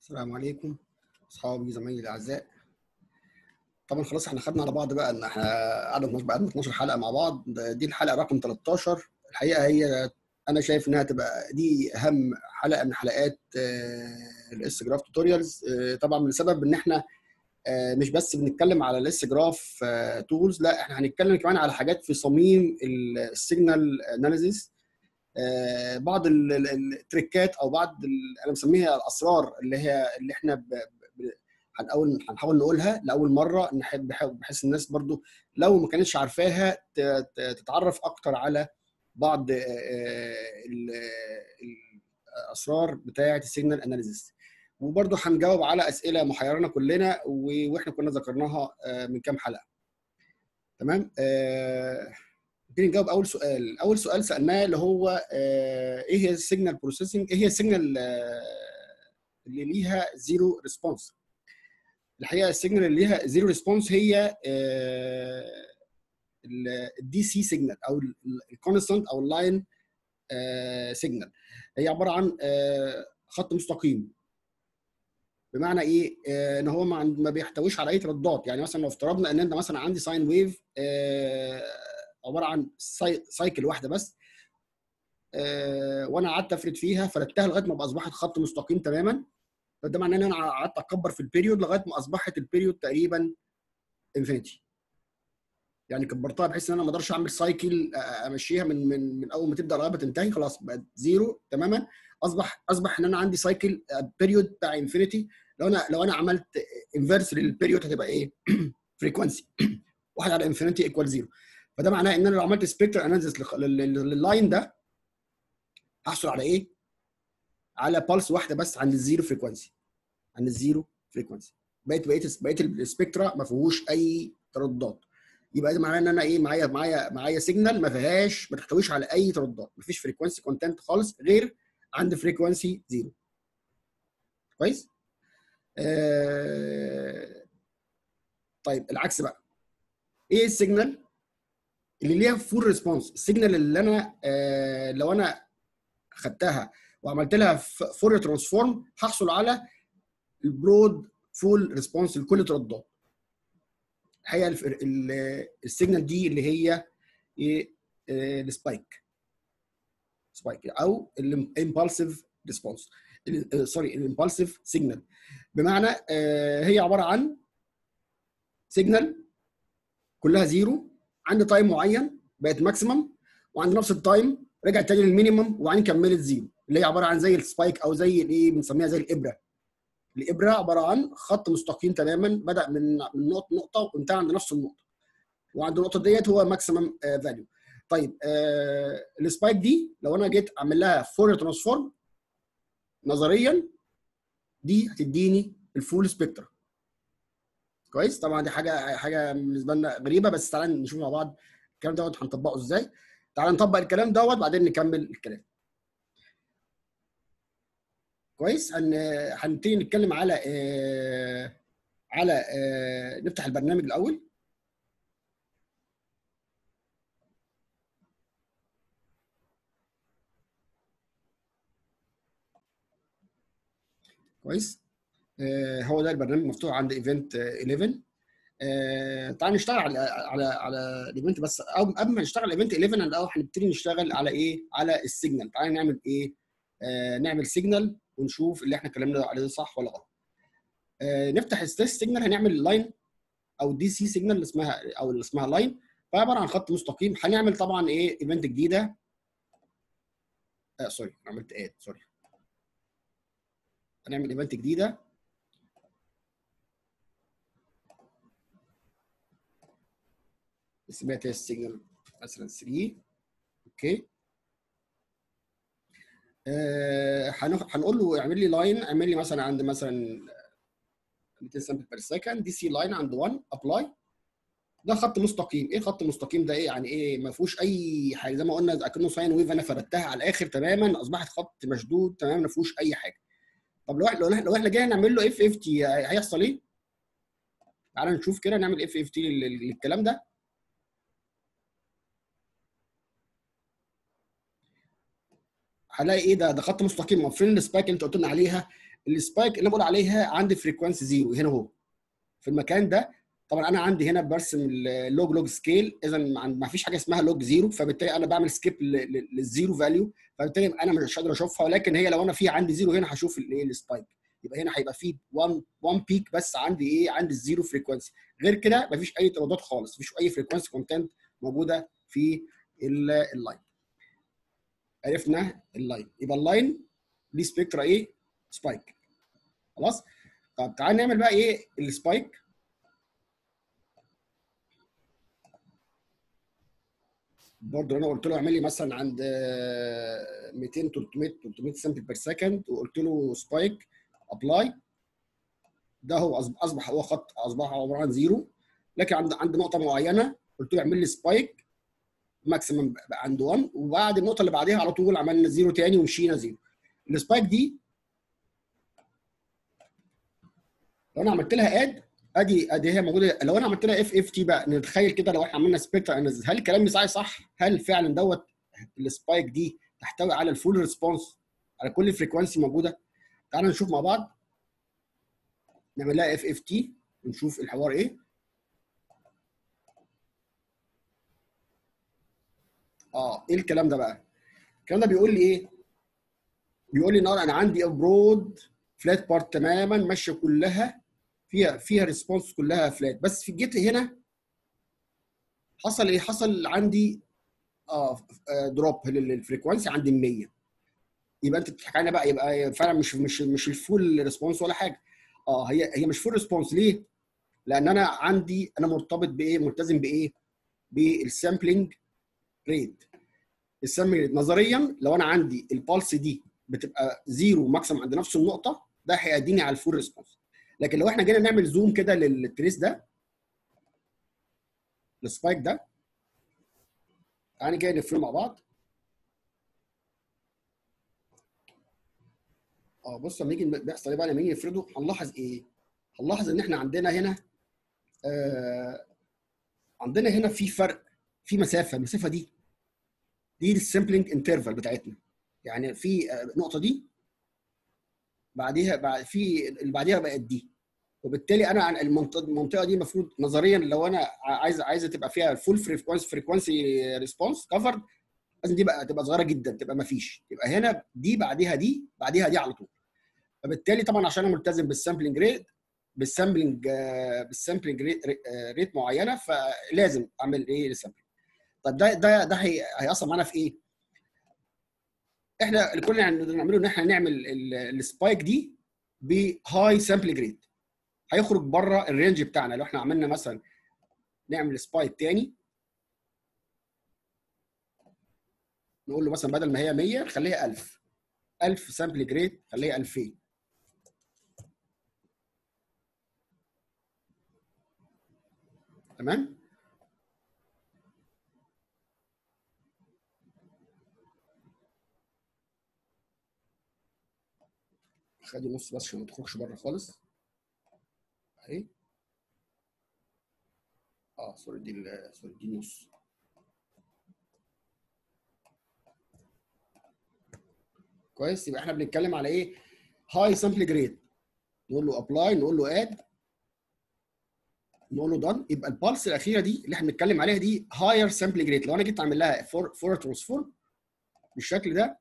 السلام عليكم. أصحابي زمايلي الاعزاء طبعا خلاص إحنا خدنا على بعض بقى إن إحنا قعدنا بقى 12 حلقة مع بعض. دي الحلقة رقم 13 الحقيقة هي أنا شايف إنها تبقى دي أهم حلقة من حلقات ال Sgraph tutorials طبعا لسبب إن إحنا مش بس بنتكلم على ال Sgraph tools لا إحنا هنتكلم كمان على حاجات في صميم ال signal analysis بعض ال trickات أو بعض أنا مسميها الأسرار اللي هي اللي إحنا. هنحاول هنحاول نقولها لأول مرة. بحيث الناس برضو لو ما كانتش عارفاها تتعرف أكتر على بعض الأسرار بتاعة ال signal analysis. وبرضو هنجاوب على أسئلة محيرنا كلنا وإحنا كنا ذكرناها من كام حلقة. تمام؟ نبتدي نجاوب أول سؤال. أول سؤال سألناه اللي هو إيه هي ال signal processing إيه هي ال signal اللي ليها zero response الحقيقة ال signal اللي ليها zero response هي ال DC signal أو ال constant أو ال line signal هي عبارة عن خط مستقيم. بمعنى إيه؟ إن هو ما بيحتويش على أي ترددات. يعني مثلا لو افترضنا إن أنت مثلا عندي sine wave عبارة عن cycle واحدة بس. أه وأنا قعدت أفرد فيها فردتها لغاية ما أصبحت خط مستقيم تماما. فده معناه إن أنا قعدت أكبر في ال period لغاية ما أصبحت ال period تقريبا infinity يعني كبرتها بحيث إن أنا ما أقدرش أعمل cycle أمشيها من من من أول ما تبدأ لغايه ما تنتهي خلاص بقت zero تماما. اصبح أصبح إن أنا عندي cycle period بتاع infinity لو أنا لو أنا عملت inverse لل period هتبقى إيه؟ frequency 1 على infinity equal zero فده معناه إن أنا لو عملت spectral analysis لل line ده هحصل على إيه؟ على pulse واحدة بس عند ال zero frequency عند ال zero frequency بقيت بقيت بقيت ال spectra ما فيهوش أي ترددات. يبقى ده معناه إن أنا إيه؟ معايا معايا معايا signal ما فيهاش ما تحتويش على أي ترددات. ما فيش frequency content خالص غير عند frequency zero كويس؟ آه... طيب العكس بقى. إيه ال signal اللي ليها full response ال signal اللي أنا آه لو أنا خدتها وعملت لها Fourier transform هحصل على ال broad full response لكل الترددات الحقيقة ال signal دي اللي هي إيه آه ال spike spike أو ال impulsive response sorry ال impulsive signal بمعنى آه هي عبارة عن signal كلها zero عند time معين بقت maximum وعند نفس ال time رجعت تاني لل minimum وبعدين كملت zero اللي هي عبارة عن زي ال spike أو زي الايه بنسميها زي الإبرة. الإبرة عبارة عن خط مستقيم تماما بدأ من من نقطه نقطة وانتهى عند نفس النقطة. وعند النقطة ديت هو maximum value طيب آه ال spike دي لو أنا جيت أعمل لها Fourier transform نظريا دي هتديني ال full spectrum كويس. طبعا دي حاجة حاجة بالنسبة لنا غريبة بس تعالى نشوف مع بعض الكلام دوت هنطبقه إزاي. تعالى نطبق الكلام دوت بعدين نكمل الكلام. كويس. هن... هنبتدي نتكلم على آه... على آه... نفتح البرنامج الأول. كويس. هو ده البرنامج مفتوح عند event 11 آه تعال نشتغل على على على ال event بس. قبل ما نشتغل event 11 الأول هنبتدي نشتغل على إيه؟ على ال signal. تعال نعمل إيه؟ آه نعمل signal ونشوف اللي إحنا اتكلمنا عليه صح ولا غلط. آه نفتح ال test signal هنعمل line أو DC signal اللي اسمها أو اللي اسمها line فعباره عن خط مستقيم. هنعمل طبعا إيه؟ event جديدة. آه sorry عملت add sorry هنعمل event جديدة. اسمها test signal مثلا 3 okay. آه هنقول له اعمل لي line اعمل لي مثلا عند مثلا 200 sample per second DC line عند 1 apply ده خط مستقيم. إيه خط مستقيم؟ ده إيه؟ يعني إيه؟ ما فيهوش أي حاجة. زي ما قلنا اكنه sine wave أنا فردتها على الآخر تماما أصبحت خط مشدود تماما ما فيهوش أي حاجة. طب لو إحنا لو إحنا جاي نعمل له FFT هيحصل إيه؟ تعالى نشوف كده نعمل FFT للكلام ده. هلاقي إيه ده؟ ده خط مستقيم. ما فين ال spike اللي أنت قلت لنا عليها ال spike اللي بقول عليها عندي frequency zero هنا أهو. في المكان ده طبعا أنا عندي هنا برسم ال log log scale اذا ما فيش حاجة اسمها log zero فبالتالي أنا بعمل skip لل zero value فبالتالي أنا مش قادر أشوفها. ولكن هي لو أنا في عندي zero هنا هشوف الايه ال spike يبقى هنا هيبقى في 1 1 peak بس عندي إيه؟ عندي ال zero frequency غير كده مفيش أي ترددات خالص. مفيش أي frequency content موجودة في ال line عرفنا ال line. يبقى اللاين ليه spectra إيه spike خلاص؟ طب تعال نعمل بقى إيه؟ ال spike برضه أنا قلت له اعمل لي مثلا عند 200 300 300 sample per second وقلت له spike apply ده هو أصبح هو خط أصبح عبارة عن zero لكن عند عند نقطة معينة قلت له اعمل لي spike maximum عند 1 وبعد النقطة اللي بعديها على طول عملنا zero تاني ومشينا zero ال spike دي لو أنا عملت لها add ادي أدي هي موجودة. لو أنا عملت لها FFT بقى نتخيل كده لو إحنا عملنا spectral analysis هل الكلام بتاعي صح؟ هل فعلا دوت ال spike دي تحتوي على ال full response على كل ال frequency موجودة؟ تعالوا نشوف مع بعض. نعمل لها FFT ونشوف الحوار إيه. آه إيه الكلام ده بقى؟ الكلام ده بيقول لي إيه؟ بيقول لي إن أنا عندي broad flat part تماما ماشية كلها فيها فيها response كلها flat بس في جيت هنا حصل إيه؟ حصل عندي آه drop لل frequency عند 100 يبقى أنت بتضحك علينا بقى يبقى فعلا مش مش مش ال full response ولا حاجة آه هي هي مش full response ليه؟ لأن أنا عندي أنا مرتبط بإيه؟ ملتزم بإيه؟ بال sampling rate ال sampling rate نظريا لو أنا عندي ال pulse دي بتبقى zero maximum عند نفس النقطة ده هيديني على ال full response لكن لو إحنا جينا نعمل zoom كده لل trace ده ال spike ده تعالى كده نفرد مع بعض. آه بص لما يجي بيحصل إيه بقى؟ لما يجي نفرده هنلاحظ إيه؟ هنلاحظ إن إحنا عندنا هنا آه عندنا هنا في فرق في مسافة المسافة دي دي ال sampling interval بتاعتنا. يعني في النقطة دي بعديها بعد في اللي بعديها بقت دي. وبالتالي أنا عن المنطقة دي المفروض نظريا لو أنا عايز عايزة تبقى فيها full frequency frequency response كفرد لازم دي بقى تبقى صغيرة جدا تبقى ما فيش. يبقى هنا دي بعديها دي بعديها دي على طول. فبالتالي طبعا عشان أنا ملتزم بال sampling rate بال sampling بال sampling rate, rate معينة فلازم أعمل إيه ال sampling طب ده ده ده هيأثر معانا في إيه؟ إحنا اللي كنا نعمله إن إحنا نعمل ال spike دي ب high sample rate هيخرج بره ال range بتاعنا. لو إحنا عملنا مثلا نعمل spike تاني نقول له مثلا بدل ما هي 100 خليها 1000 1000 sample rate خليها 2000 تمام؟ خلي نص بس عشان ما تخرجش بره خالص. أهي. آه sorry دي sorry دي نص. كويس يبقى إحنا بنتكلم على إيه؟ high sample rate نقول له apply نقول له add نقول له done يبقى ال pulse الأخيرة دي اللي إحنا بنتكلم عليها دي higher sample rate لو أنا جيت أعمل لها Four Fourier transform بالشكل ده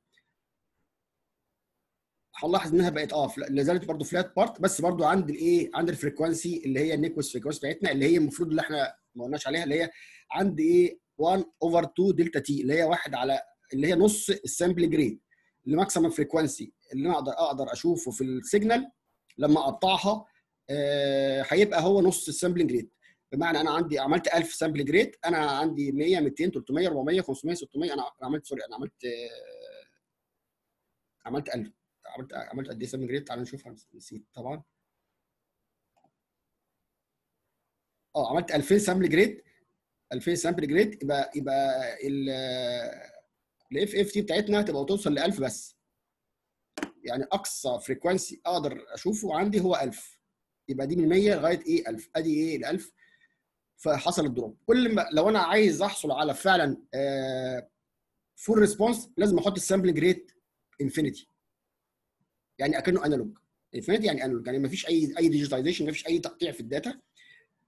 هنلاحظ إنها بقت آه لا زالت برضه flat part بس برضه عند الإيه عند ال frequency اللي هي ال Nyquist frequency بتاعتنا اللي هي المفروض اللي إحنا ما قلناش عليها اللي هي عند إيه 1 over 2 delta t اللي هي واحد على اللي هي نص ال sample rate اللي maximum frequency اللي أنا أقدر أقدر أشوفه في ال signal لما أقطعها آه هيبقى هو نص ال sample rate. بمعنى أنا عندي عملت 1000 sample rate أنا عندي 100 200 300 400 500 600 أنا عملت sorry أنا عملت آه عملت 1000 عملت عملت قد إيه sample rate تعالى نشوفها. نسيت طبعا. آه عملت 2000 sample rate. 2000 sample rate. يبقى يبقى ال FFT بتاعتنا تبقى توصل ل 1000 بس. يعني أقصى frequency أقدر أشوفه عندي هو 1000 يبقى دي من 100 لغاية إيه؟ 1000 أدي إيه؟ ال 1000 فحصل ال drop. كل ما لو أنا عايز أحصل على فعلا full response لازم أحط ال sampling rate infinity يعني أكنه analog infinity يعني analog يعني ما فيش اي أي digitization ما فيش أي تقطيع في ال data.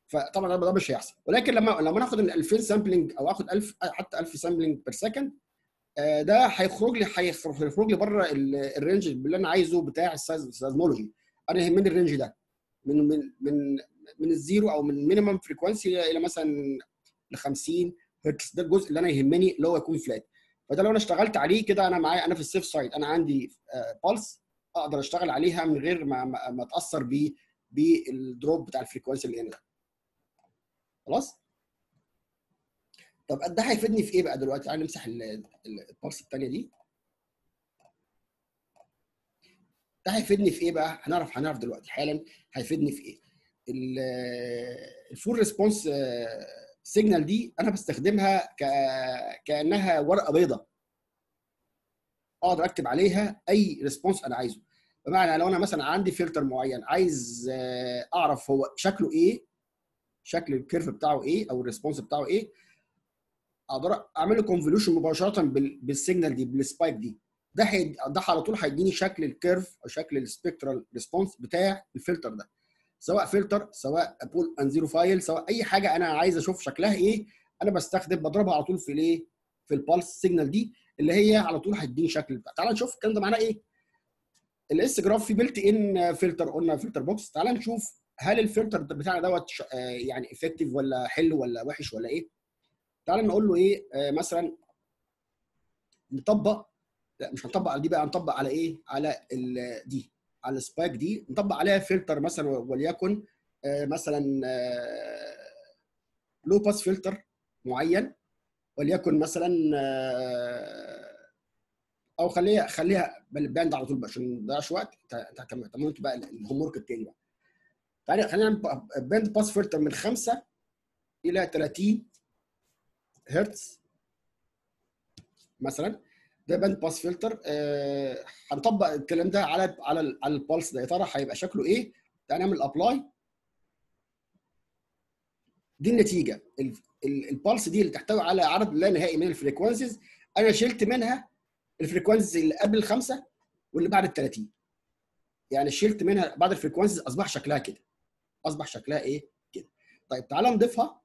فطبعا ده مش هيحصل. ولكن لما لما ناخد ال 2000 sampling أو آخد 1000 حتى 1000 sampling per second ده هيخرج لي هيخرج لي بره ال range اللي أنا عايزه بتاع ال seismology أنا يهمني ال range ده. من من من من ال zero أو من minimum frequency إلى مثلا ل 50 هرتز ده الجزء اللي أنا يهمني اللي هو يكون flat فده لو أنا اشتغلت عليه كده أنا معايا أنا في ال safe side أنا عندي pulse أقدر اشتغل عليها من غير ما ما اتاثر ب بال drop بتاع ال frequency اللي هنا ده. خلاص؟ طب ده هيفيدني في إيه بقى دلوقتي؟ تعالى نمسح ال pulse الثانية دي. ده هيفيدني في إيه بقى؟ هنعرف هنعرف دلوقتي حالا هيفيدني في إيه. ال full response signal دي أنا بستخدمها. كأنها ورقة بيضاء. أقدر اكتب عليها اي response أنا عايزه. بمعنى لو أنا مثلا عندي فلتر معين عايز اعرف هو شكله إيه شكل ال curve بتاعه إيه أو ال response بتاعه إيه أقدر اعمل له convolution مباشره بال signal دي بال spike دي. ده. ده على طول هيديني شكل ال curve أو شكل ال spectral response بتاع الفلتر ده. سواء فلتر سواء pole and zero file سواء أي حاجة أنا عايز أشوف شكلها إيه أنا بستخدم بضربها على طول في الإيه في ال pulse signal دي. اللي هي على طول هتديني شكل. بتاع تعال نشوف الكلام ده معناه إيه. ال Sgraph في built-in filter قلنا filter box تعال نشوف هل الفلتر بتاعنا دوت يعني effective ولا حلو ولا وحش ولا إيه. تعال نقول له إيه مثلا نطبق لا مش هنطبق على دي بقى هنطبق على إيه على دي على ال spike دي. نطبق عليها فلتر مثلا وليكن مثلا low pass filter معين. وليكن مثلا أو خليها خليها بال band على طول بقى عشان ما نضيعش وقت انت كملت بقى ال homework التاني بقى. تعالى خلينا نعمل band pass filter من 5 إلى 30 هرتز مثلا. ده band pass filter آه هنطبق الكلام ده على على على ده. يا ترى هيبقى شكله إيه؟ تعالى نعمل apply دي النتيجة. ال pulse دي اللي تحتوي على عدد لا نهائي من ال frequencies أنا شلت منها ال frequencies اللي قبل الخمسة واللي بعد ال 30 يعني شلت منها بعد ال frequencies أصبح شكلها كده. أصبح شكلها إيه؟ كده. طيب تعالى نضيفها.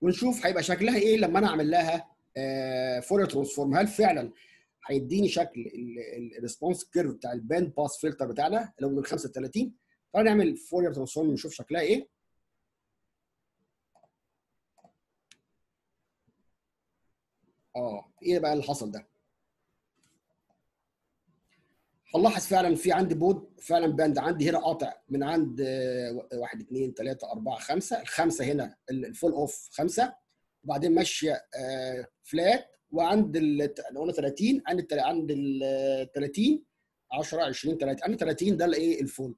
ونشوف هيبقى شكلها إيه لما أنا أعمل لها Fourier transform هل فعلا هيديني شكل ال response curve بتاع ال band pass filter بتاعنا اللي هو من 5 ل 30 تعالى نعمل Fourier transform ونشوف شكلها إيه. آه إيه بقى اللي حصل ده؟ هنلاحظ فعلا في عندي broad فعلا band عندي هنا قاطع من عند واحد اثنين ثلاثة أربعة خمسة. الخمسة هنا ال fall off خمسة. وبعدين ماشية flat وعند ال قلنا 30 عند عند ال 30 10 20 30 عند 30 ده الإيه؟ ال fall.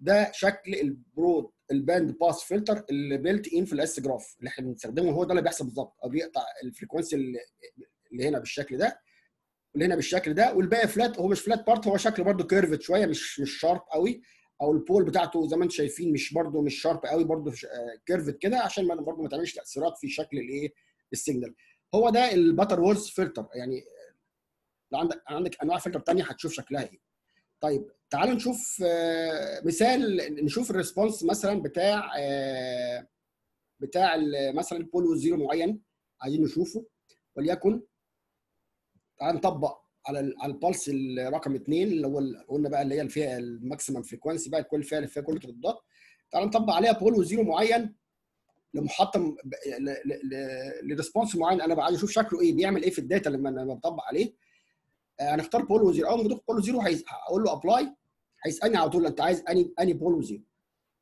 ده شكل ال broad ال band pass filter اللي built-in في ال Sgraph اللي إحنا بنستخدمه هو ده اللي بيحصل بالظبط. أو بيقطع ال frequency اللي هنا بالشكل ده اللي هنا بالشكل ده والباقي flat هو مش flat part هو شكل برده curved شوية مش مش sharp قوي. أو ال pole بتاعته زي ما أنتم شايفين مش برده مش sharp قوي برده curved كده عشان ما برده ما تعملش تأثيرات في شكل الايه ال signal هو ده ال Butterworth filter يعني لو عندك عندك أنواع فلتر ثانية هتشوف شكلها إيه. طيب تعالوا نشوف مثال نشوف ال response مثلا بتاع بتاع مثلا ال pole zero معين عايزين نشوفه. وليكن تعال نطبق على على ال pulse الرقم اثنين اللي هو قلنا بقى اللي هي فيها ال maximum frequency بقى فيها اللي فيها كل الضغط تعال نطبق عليها pole و zero معين لمحطة ل response معين. أنا عايز أشوف شكله إيه بيعمل إيه في ال data لما أنا بطبق عليه. هنختار pole و zero. أول ما ادخل pole و zero هقول له apply هيسألني على طول أنت عايز أنهي أنهي pole و zero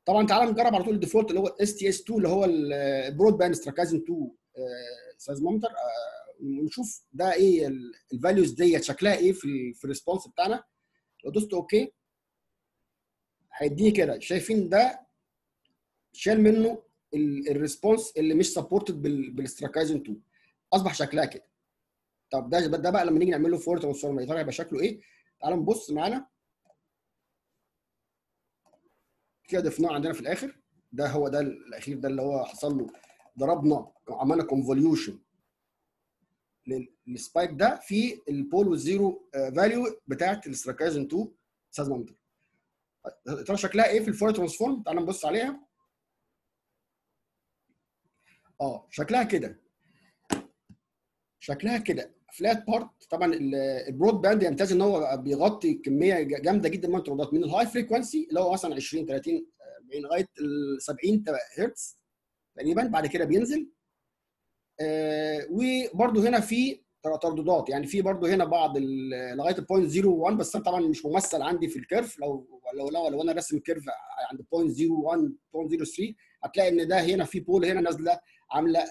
طبعا تعالى نجرب على طول ال default اللي هو STS 2 اللي هو ال broadband Streckeisen 2 seismometer ونشوف ده إيه ال values ديت شكلها إيه في في ال response بتاعنا. لو دوست okay. هيديني كده شايفين ده؟ شال منه ال response اللي مش supported بال Streckeisen 2 أصبح شكلها كده. طب ده ده بقى لما نيجي نعمل له Fourier transform يا ترى هيبقى شكله إيه؟ تعالوا نبص معانا. كده ضفناه عندنا في الآخر. ده هو ده الأخير ده اللي هو حصل له. ضربنا عملنا convolution لل spike ده في ال pole وال zero value بتاعت ال Streckeisen 2 أستاذ ممدوح ترى شكلها إيه في ال Fourier transform؟ تعال نبص عليها. آه شكلها كده. شكلها كده. flat part طبعا ال broadband يمتاز إن هو بيغطي كمية جامدة جدا من الترددات من ال high frequency اللي هو مثلا 20 30 40 لغاية ال 70 هرتز تقريبا بعد كده بينزل. آه وبرده هنا في ترددات يعني في برده هنا بعض لغاية ال point 01 بس طبعا مش ممثل عندي في ال curve. لو لو لو, لو أنا راسم ال curve عند point 01 0.03 هتلاقي إن ده هنا في pole هنا نازلة عاملة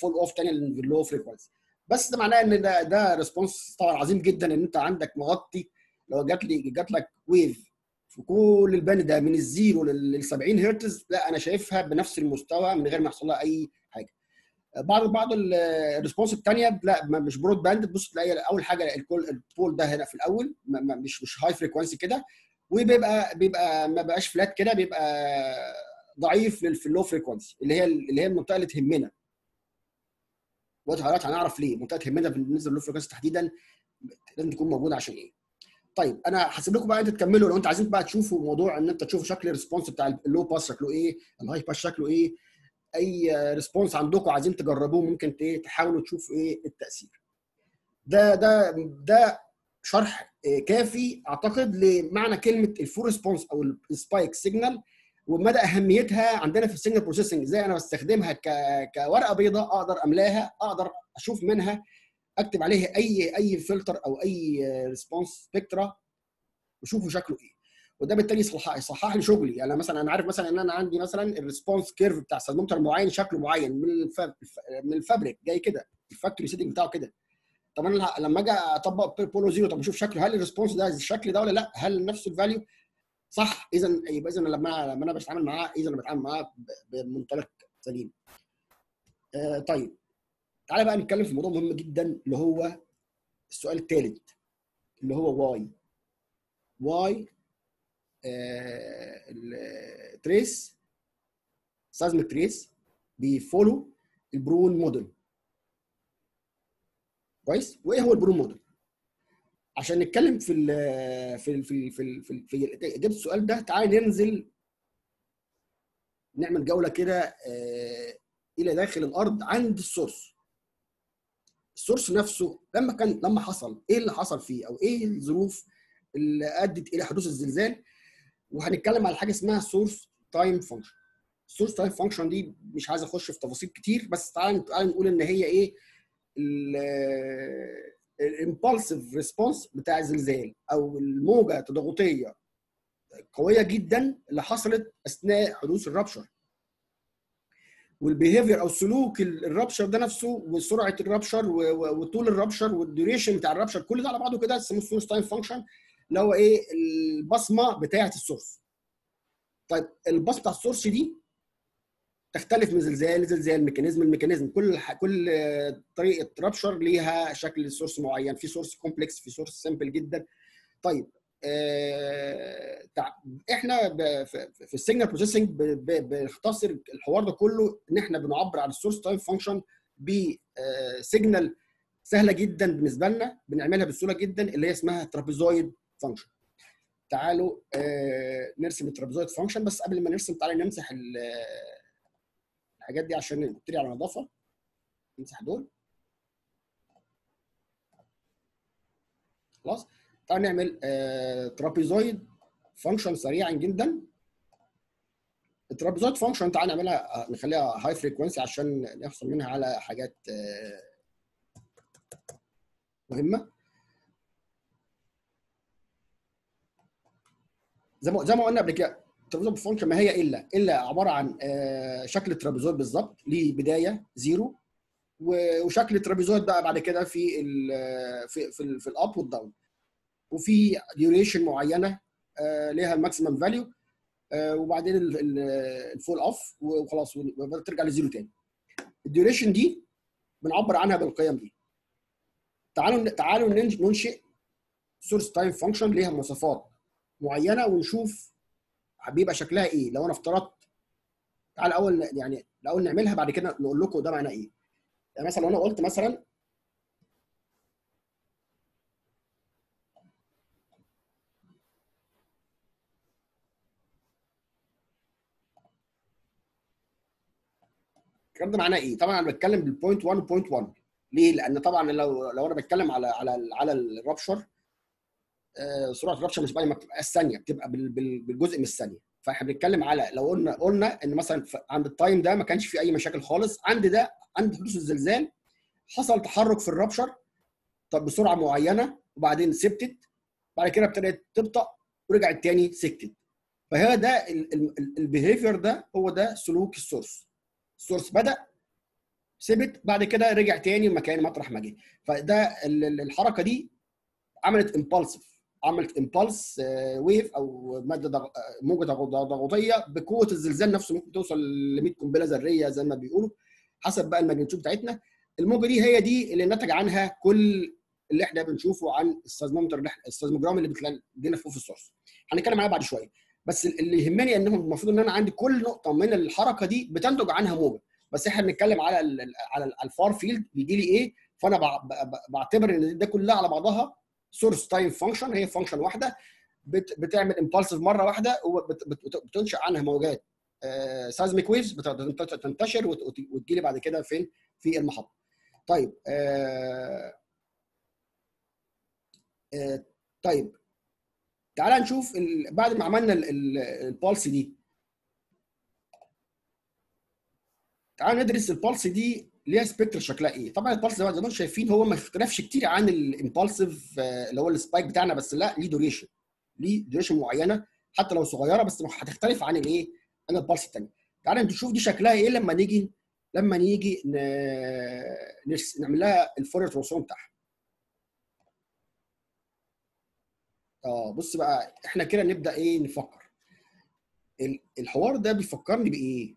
fall off تاني لل low frequency بس ده معناه إن ده ده response طبعا عظيم جدا إن أنت عندك مغطي لو جات لي جات لك wave في كل ال band ده من الزيرو لل 70 هرتز لا أنا شايفها بنفس المستوى من غير ما يحصل لها أي حاجة. بعض بعض ال response الثانية لا مش broadband تبص تلاقي أول حاجة ال pole ده هنا في الأول مش مش high frequency كده وبيبقى بيبقى ما بقاش flat كده بيبقى ضعيف في ال low frequency اللي هي اللي هي المنطقة اللي تهمنا. دلوقتي حضرتك هنعرف ليه؟ منطقه تهمنا بالنسبة frequency تحديدا لازم تكون موجودة عشان إيه؟ طيب أنا هسيب لكم بقى أنتوا تكملوا لو أنتوا عايزين بقى تشوفوا موضوع إن أنت تشوفوا شكل ال response بتاع ال low pass شكله إيه ال high pass شكله إيه أي response عندكم عايزين تجربوه ممكن تحاولوا تشوفوا إيه التأثير. ده ده ده شرح كافي أعتقد لمعنى كلمة ال full response أو ال spike signal ومدى أهميتها عندنا في ال signal processing إزاي أنا بستخدمها. كورقة بيضاء أقدر أملاها أقدر أشوف منها أكتب عليها أي أي فلتر أو أي response spectra وشوفوا شكله إيه وده بالتالي يصحح يصحح لي شغلي يعني مثلا أنا عارف مثلا إن أنا عندي مثلا ال response curve بتاع seismometer معين شكله معين من. من ال fabric جاي كده ال factory setting بتاعه كده طب أنا لما أجي أطبق pole و zero طب أشوف شكله هل ال response ده الشكل ده ولا لأ هل نفس ال value صح؟ اذا يبقى اذا لما لما أنا بتعامل معاه اذا أنا بتعامل معاه بمنطلق سليم. آه طيب. تعالى بقى نتكلم في موضوع مهم جدا اللي هو السؤال الثالث اللي هو why. why ال trace seismic trace بي follow ال Brune model. كويس؟ وإيه هو ال Brune model؟ عشان نتكلم في ال في ال في ال في ال في, ال في إجابة السؤال ده تعال ننزل نعمل جولة كده إلى داخل الأرض عند ال source. ال source نفسه لما كان لما حصل إيه اللي حصل فيه؟ أو إيه الظروف اللي أدت إلى حدوث الزلزال؟ وهنتكلم على حاجة اسمها source time function. ال source time function دي مش عايز أخش في تفاصيل كتير بس تعال تعال نقول إن هي إيه ال impulsive response بتاع الزلزال أو الموجة التضغطية قوية جدا اللي حصلت أثناء حدوث ال rupture وال behavior أو سلوك ال rupture ده نفسه وسرعة ال rupture وطول ال rupture وال duration بتاع ال rupture كل ده على بعضه كده اسمه source time function اللي هو إيه؟ البصمة بتاعة ال source. طيب البصمة بتاع ال source دي تختلف من زلزال لزلزال mechanism ال mechanism كل كل طريقة rupture ليها شكل source معين. في source complex في source simple جدا. طيب آه إحنا في ال signal processing بنختصر الحوار ده كله إن إحنا بنعبر عن ال source time function ب signal سهلة جدا بالنسبة لنا. بنعملها بسهولة جدا اللي هي اسمها trapezoid function تعالوا آه نرسم ال trapezoid function بس قبل ما نرسم تعالى نمسح الحاجات دي عشان نبتدي على نظافه نمسح دول. خلاص. تعال نعمل آه trapezoid function سريعا جدا. ال trapezoid function تعال نعملها نخليها high frequency عشان نحصل منها على حاجات آه مهمة. زي ما زي ما قلنا قبل كده ال trapezoid function ما هي إلا إلا عبارة عن آه شكل ال trapezoid بالظبط ليه بداية zero. وشكل ال trapezoid بقى بعد كده في ال في في, ال في ال up وال down وفي duration معينة آه ليها ال maximum value آه وبعدين ال fall off وخلاص وترجع ل zero تاني. ال duration دي بنعبر عنها بالقيم دي. تعالوا تعالوا ننشئ source time function ليها مواصفات معينة ونشوف بيبقى شكلها إيه لو أنا افترضت تعال اول يعني الأول نعملها بعد كده نقول لكم ده معناه إيه يعني مثلا لو أنا قلت مثلا الكلام ده معناه إيه؟ طبعا أنا بتكلم بال point 1.1 ليه؟ لأن طبعا لو لو أنا بتكلم على على على ال rupture سرعه ال rupture مش ما بتبقى الثانية بتبقى بال- بال- بالجزء من الثانية. فإحنا بنتكلم على لو قلنا قلنا إن مثلا عند ال time ده ما كانش في أي مشاكل خالص. عند ده عند حدوث الزلزال حصل تحرك في ال rupture طب بسرعة معينة وبعدين سبتت بعد كده ابتدت تبطأ ورجعت تاني سكتت. فهذا ده ال behavior ده هو ده سلوك ال source. ال source بدأ سبت بعد كده رجع تاني مكان مطرح ما جه. فده ال- ال- الحركة دي عملت impulsive عملت impulse wave أو مادة آه، موجة ضغ- ضغوطية بقوة الزلزال نفسه ممكن توصل ل 100 قنبلة ذرية زي ما بيقولوا حسب بقى ال magnitude بتاعتنا. الموجة دي هي دي اللي نتج عنها كل اللي إحنا بنشوفه عن ال seismometer اللي إحنا ال seismogram اللي بتلاقينا فوق في ال source. هنتكلم عليها بعد شوية. بس اللي يهمني إنهم المفروض إن أنا عندي كل نقطة من الحركة دي بتنتج عنها موجة. بس إحنا بنتكلم على ال ال على ال- ال far field بيجي لي إيه؟ فأنا بعتبر إن ده كلها على بعضها source time function هي function واحدة بت بتعمل impulsive مرة واحدة وبتنشا عنها موجات seismic waves بتنتشر وت- وت- وتجي لي بعد كده فين؟ في المحطة. طيب آه آه طيب تعال نشوف بعد ما عملنا ال pulse دي. تعال ندرس ال pulse دي ليها spectra شكلها إيه. طبعا ال pulse زي ما شايفين هو ما اختلفش كتير عن ال impulsive اللي هو ال spike بتاعنا بس لا ليه duration ليه duration معينة حتى لو صغيرة بس هتختلف عن الايه عن ال pulse الثانية تعال نشوف دي شكلها إيه لما نيجي لما نيجي نعمل لها ال Fourier transform بتاعها. آه بص بقى إحنا كده نبدأ إيه نفكر. ال- الحوار ده بيفكرني بإيه؟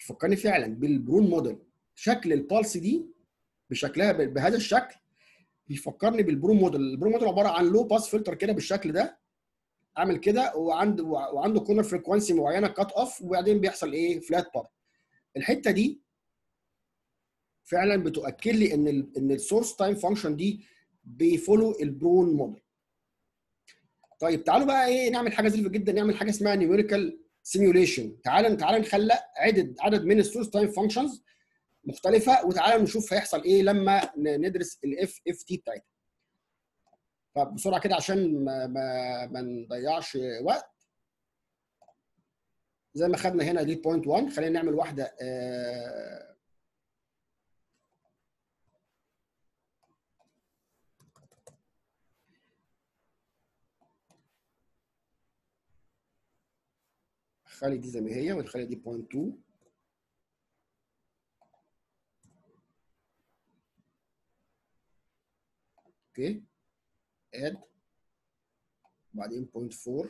بيفكرني فعلا بال Brune model. شكل ال pulse دي بشكلها بهذا الشكل بيفكرني بال Brune model. ال Brune model عبارة عن low pass filter كده بالشكل ده. عامل كده وعنده وعنده corner frequency معينة cut off وبعدين بيحصل إيه؟ flat part الحتة دي فعلا بتؤكد لي إن ال إن ال source time function دي بي follow ال Brune model طيب تعالوا بقى إيه؟ نعمل حاجة ظريفه جدا. نعمل حاجة اسمها numerical simulation تعال تعال نخلق عدد عدد من ال source time functions مختلفة وتعالى نشوف هيحصل إيه لما ندرس ال FFT بتاعتها. فبسرعه كده عشان ما ما, ما نضيعش وقت. زي ما خدنا هنا دي point 1 خلينا نعمل واحدة آه، الخلية دي زي ما هي والخلية دي 0.2 okay add وبعدين 0.4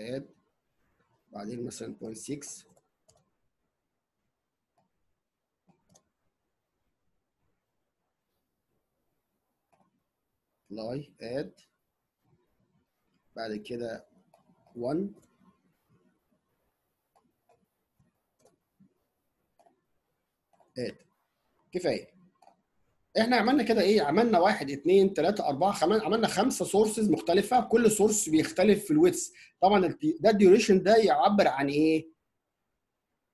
اد بعدين مثلا 0.6 لاي اد بعد كده 1 add كفاية. إحنا عملنا كده إيه؟ عملنا واحد اثنين ثلاثة أربعة خمسة عملنا خمسة sources مختلفة. كل source بيختلف في ال width طبعا ده ال duration ده يعبر عن إيه؟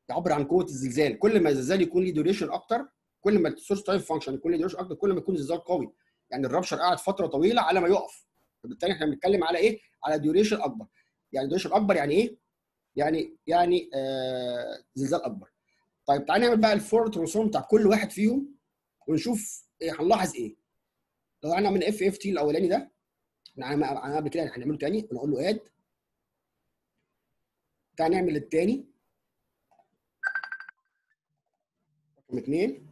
يعبر عن قوة الزلزال. كل ما الزلزال يكون ليه duration أكتر كل ما ال source time function يكون ليه duration أكتر كل ما يكون الزلزال قوي. يعني ال rupture قعد فترة طويلة على ما يقف. فبالتالي إحنا بنتكلم على إيه؟ على duration أكبر. يعني duration أكبر يعني إيه؟ يعني يعني آه زلزال أكبر. طيب تعالى نعمل بقى ال Fourier transform بتاع كل واحد فيهم ونشوف إيه هنلاحظ إيه. لو إحنا من FFT الأولاني ده عم- قبل كده هنعمله تاني ونقول له add تعالى نعمل التاني. رقم اثنين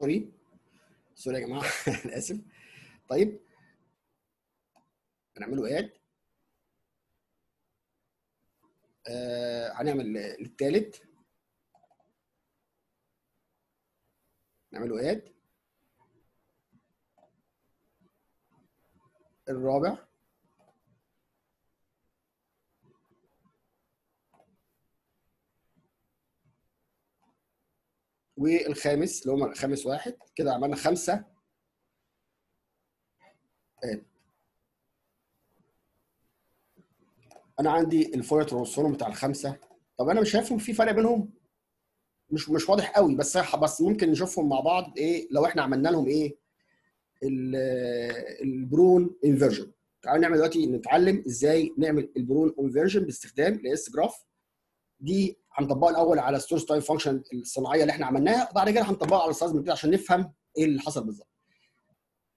sorry. sorry يا جماعة. أنا آسف. طيب. هنعمله add آه هنعمل الثالث نعمله add الرابع. والخامس اللي هم خامس واحد. كده عملنا خمسة. آه. أنا عندي ال Fourier transform بتاع الخمسة. طب أنا مش شايفهم في فرق بينهم؟ مش مش واضح قوي بس بس ممكن نشوفهم مع بعض. إيه؟ لو إحنا عملنا لهم إيه؟ ال Brune inversion تعالوا نعمل دلوقتي نتعلم إزاي نعمل ال Brune inversion باستخدام ال Sgraph دي هنطبقها الأول على ال source time function الصناعية اللي إحنا عملناها وبعد كده هنطبقها على ال size كده عشان نفهم إيه اللي حصل بالظبط.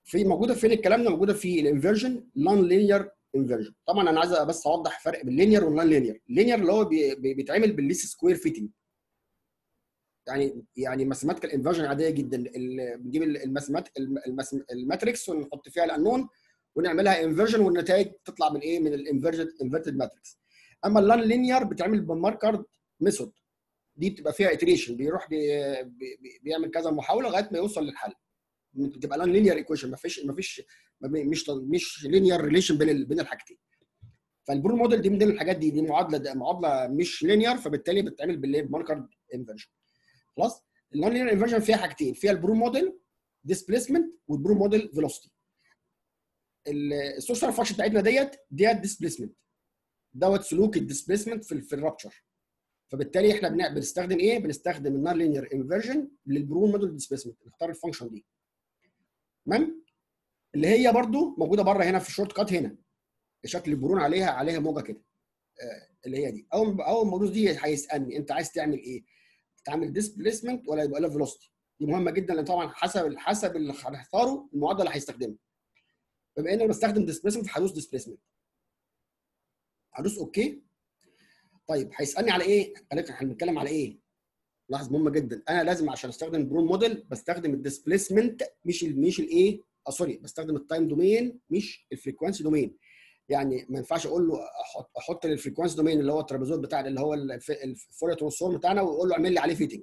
في موجودة فين الكلام ده؟ موجودة في ال inversion non-linear inversion طبعا أنا عايز بس أوضح فرق بين linear وال non-linear ال linear اللي هو بي- بي- بيتعمل بال least square fitting يعني يعني mathematical inversion عادية جدا. بنجيب ال matrix ونحط فيها الأنون ونعملها inversion والنتائج تطلع من إيه؟ من ال inversion inverted matrix أما ال non-linear بتعمل ب Marquardt method. دي بتبقى فيها iteration بيروح بي بي بي- بيعمل كذا محاولة لغاية ما يوصل للحل. بتبقى لأن linear equation ما فيش ما فيش مش مش linear relation بين بين الحاجتين. فال Brune model دي من الحاجات دي دي معادلة معادلة مش linear فبالتالي بتتعمل بالايه ب Marquardt inversion خلاص؟ ال non-linear inversion فيها حاجتين فيها ال Brune model displacement وال Brune model velocity ال source time function بتاعتنا ديت ديت displacement دوت سلوك ال displacement في ال- في ال rupture فبالتالي إحنا بن- بنستخدم إيه؟ بنستخدم ال non-linear inversion لل Brune model displacement نختار ال function دي. تمام؟ اللي هي برضو موجودة بره هنا في ال shortcut هنا. شكل ال Brune عليها عليها موجة كده. آه، اللي هي دي. أول أول ما دي هيسألني أنت عايز تعمل إيه؟ تعمل displacement ولا يبقى لها velocity دي مهمة جدا لأن طبعا حسب حسب اللي هنختاره المعدل اللي هيستخدمه بما ان أنا بستخدم displacement هدوس displacement هدوس okay؟ طيب هيسألني على إيه؟ قال إحنا بنتكلم على إيه؟ لاحظ مهمه جدا أنا لازم عشان أستخدم Brune model بستخدم ال displacement مش ال مش الايه؟ آه sorry بستخدم ال time domain مش ال frequency domain يعني ما ينفعش أقول له أحط أحط ال frequency domain اللي هو ال trapezoid بتاع اللي هو ال Fourier transform بتاعنا وأقول له اعمل لي عليه fitting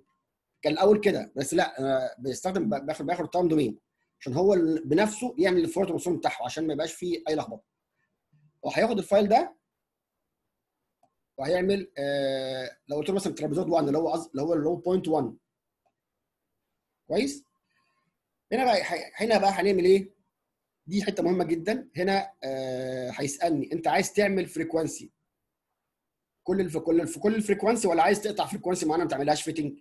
كان الأول كده بس لا أنا بستخدم باخد باخد ال time domain عشان هو بنفسه يعمل ال Fourier transform بتاعه عشان ما يبقاش فيه أي لخبطة وهياخد ال file ده وهيعمل آه لو قلت له مثلا trapezoid 1 اللي هو اللي هو اللي هو point 1 كويس؟ هنا بقى هنا بقى هنعمل إيه؟ دي حتة مهمة جدا. هنا آه هيسألني أنت عايز تعمل frequency كل في كل في كل ال frequency ولا عايز تقطع frequency معينه ما تعملهاش fitting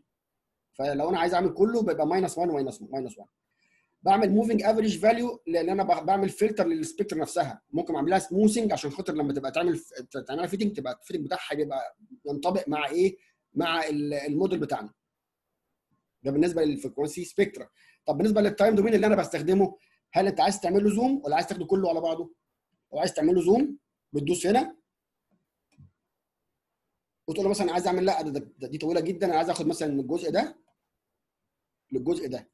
فلو أنا عايز أعمل كله بيبقى minus 1 minus minus 1 بعمل moving average value لأن أنا بعمل فلتر لل spectra نفسها. ممكن اعملها smoothing عشان خاطر لما تبقى تعمل تعملها fitting تبقى ال fitting بتاعها بيبقى ينطبق مع إيه؟ مع ال- الموديل بتاعنا. ده بالنسبة لل frequency spectra طب بالنسبة لل time domain اللي أنا بستخدمه هل أنت عايز تعمل له zoom ولا عايز تاخده كله على بعضه؟ لو عايز تعمل له zoom بتدوس هنا. وتقول له مثلا عايز أعمل لا ده, ده, ده دي طويلة جدا أنا عايز أخد مثلا الجزء ده. للجزء ده.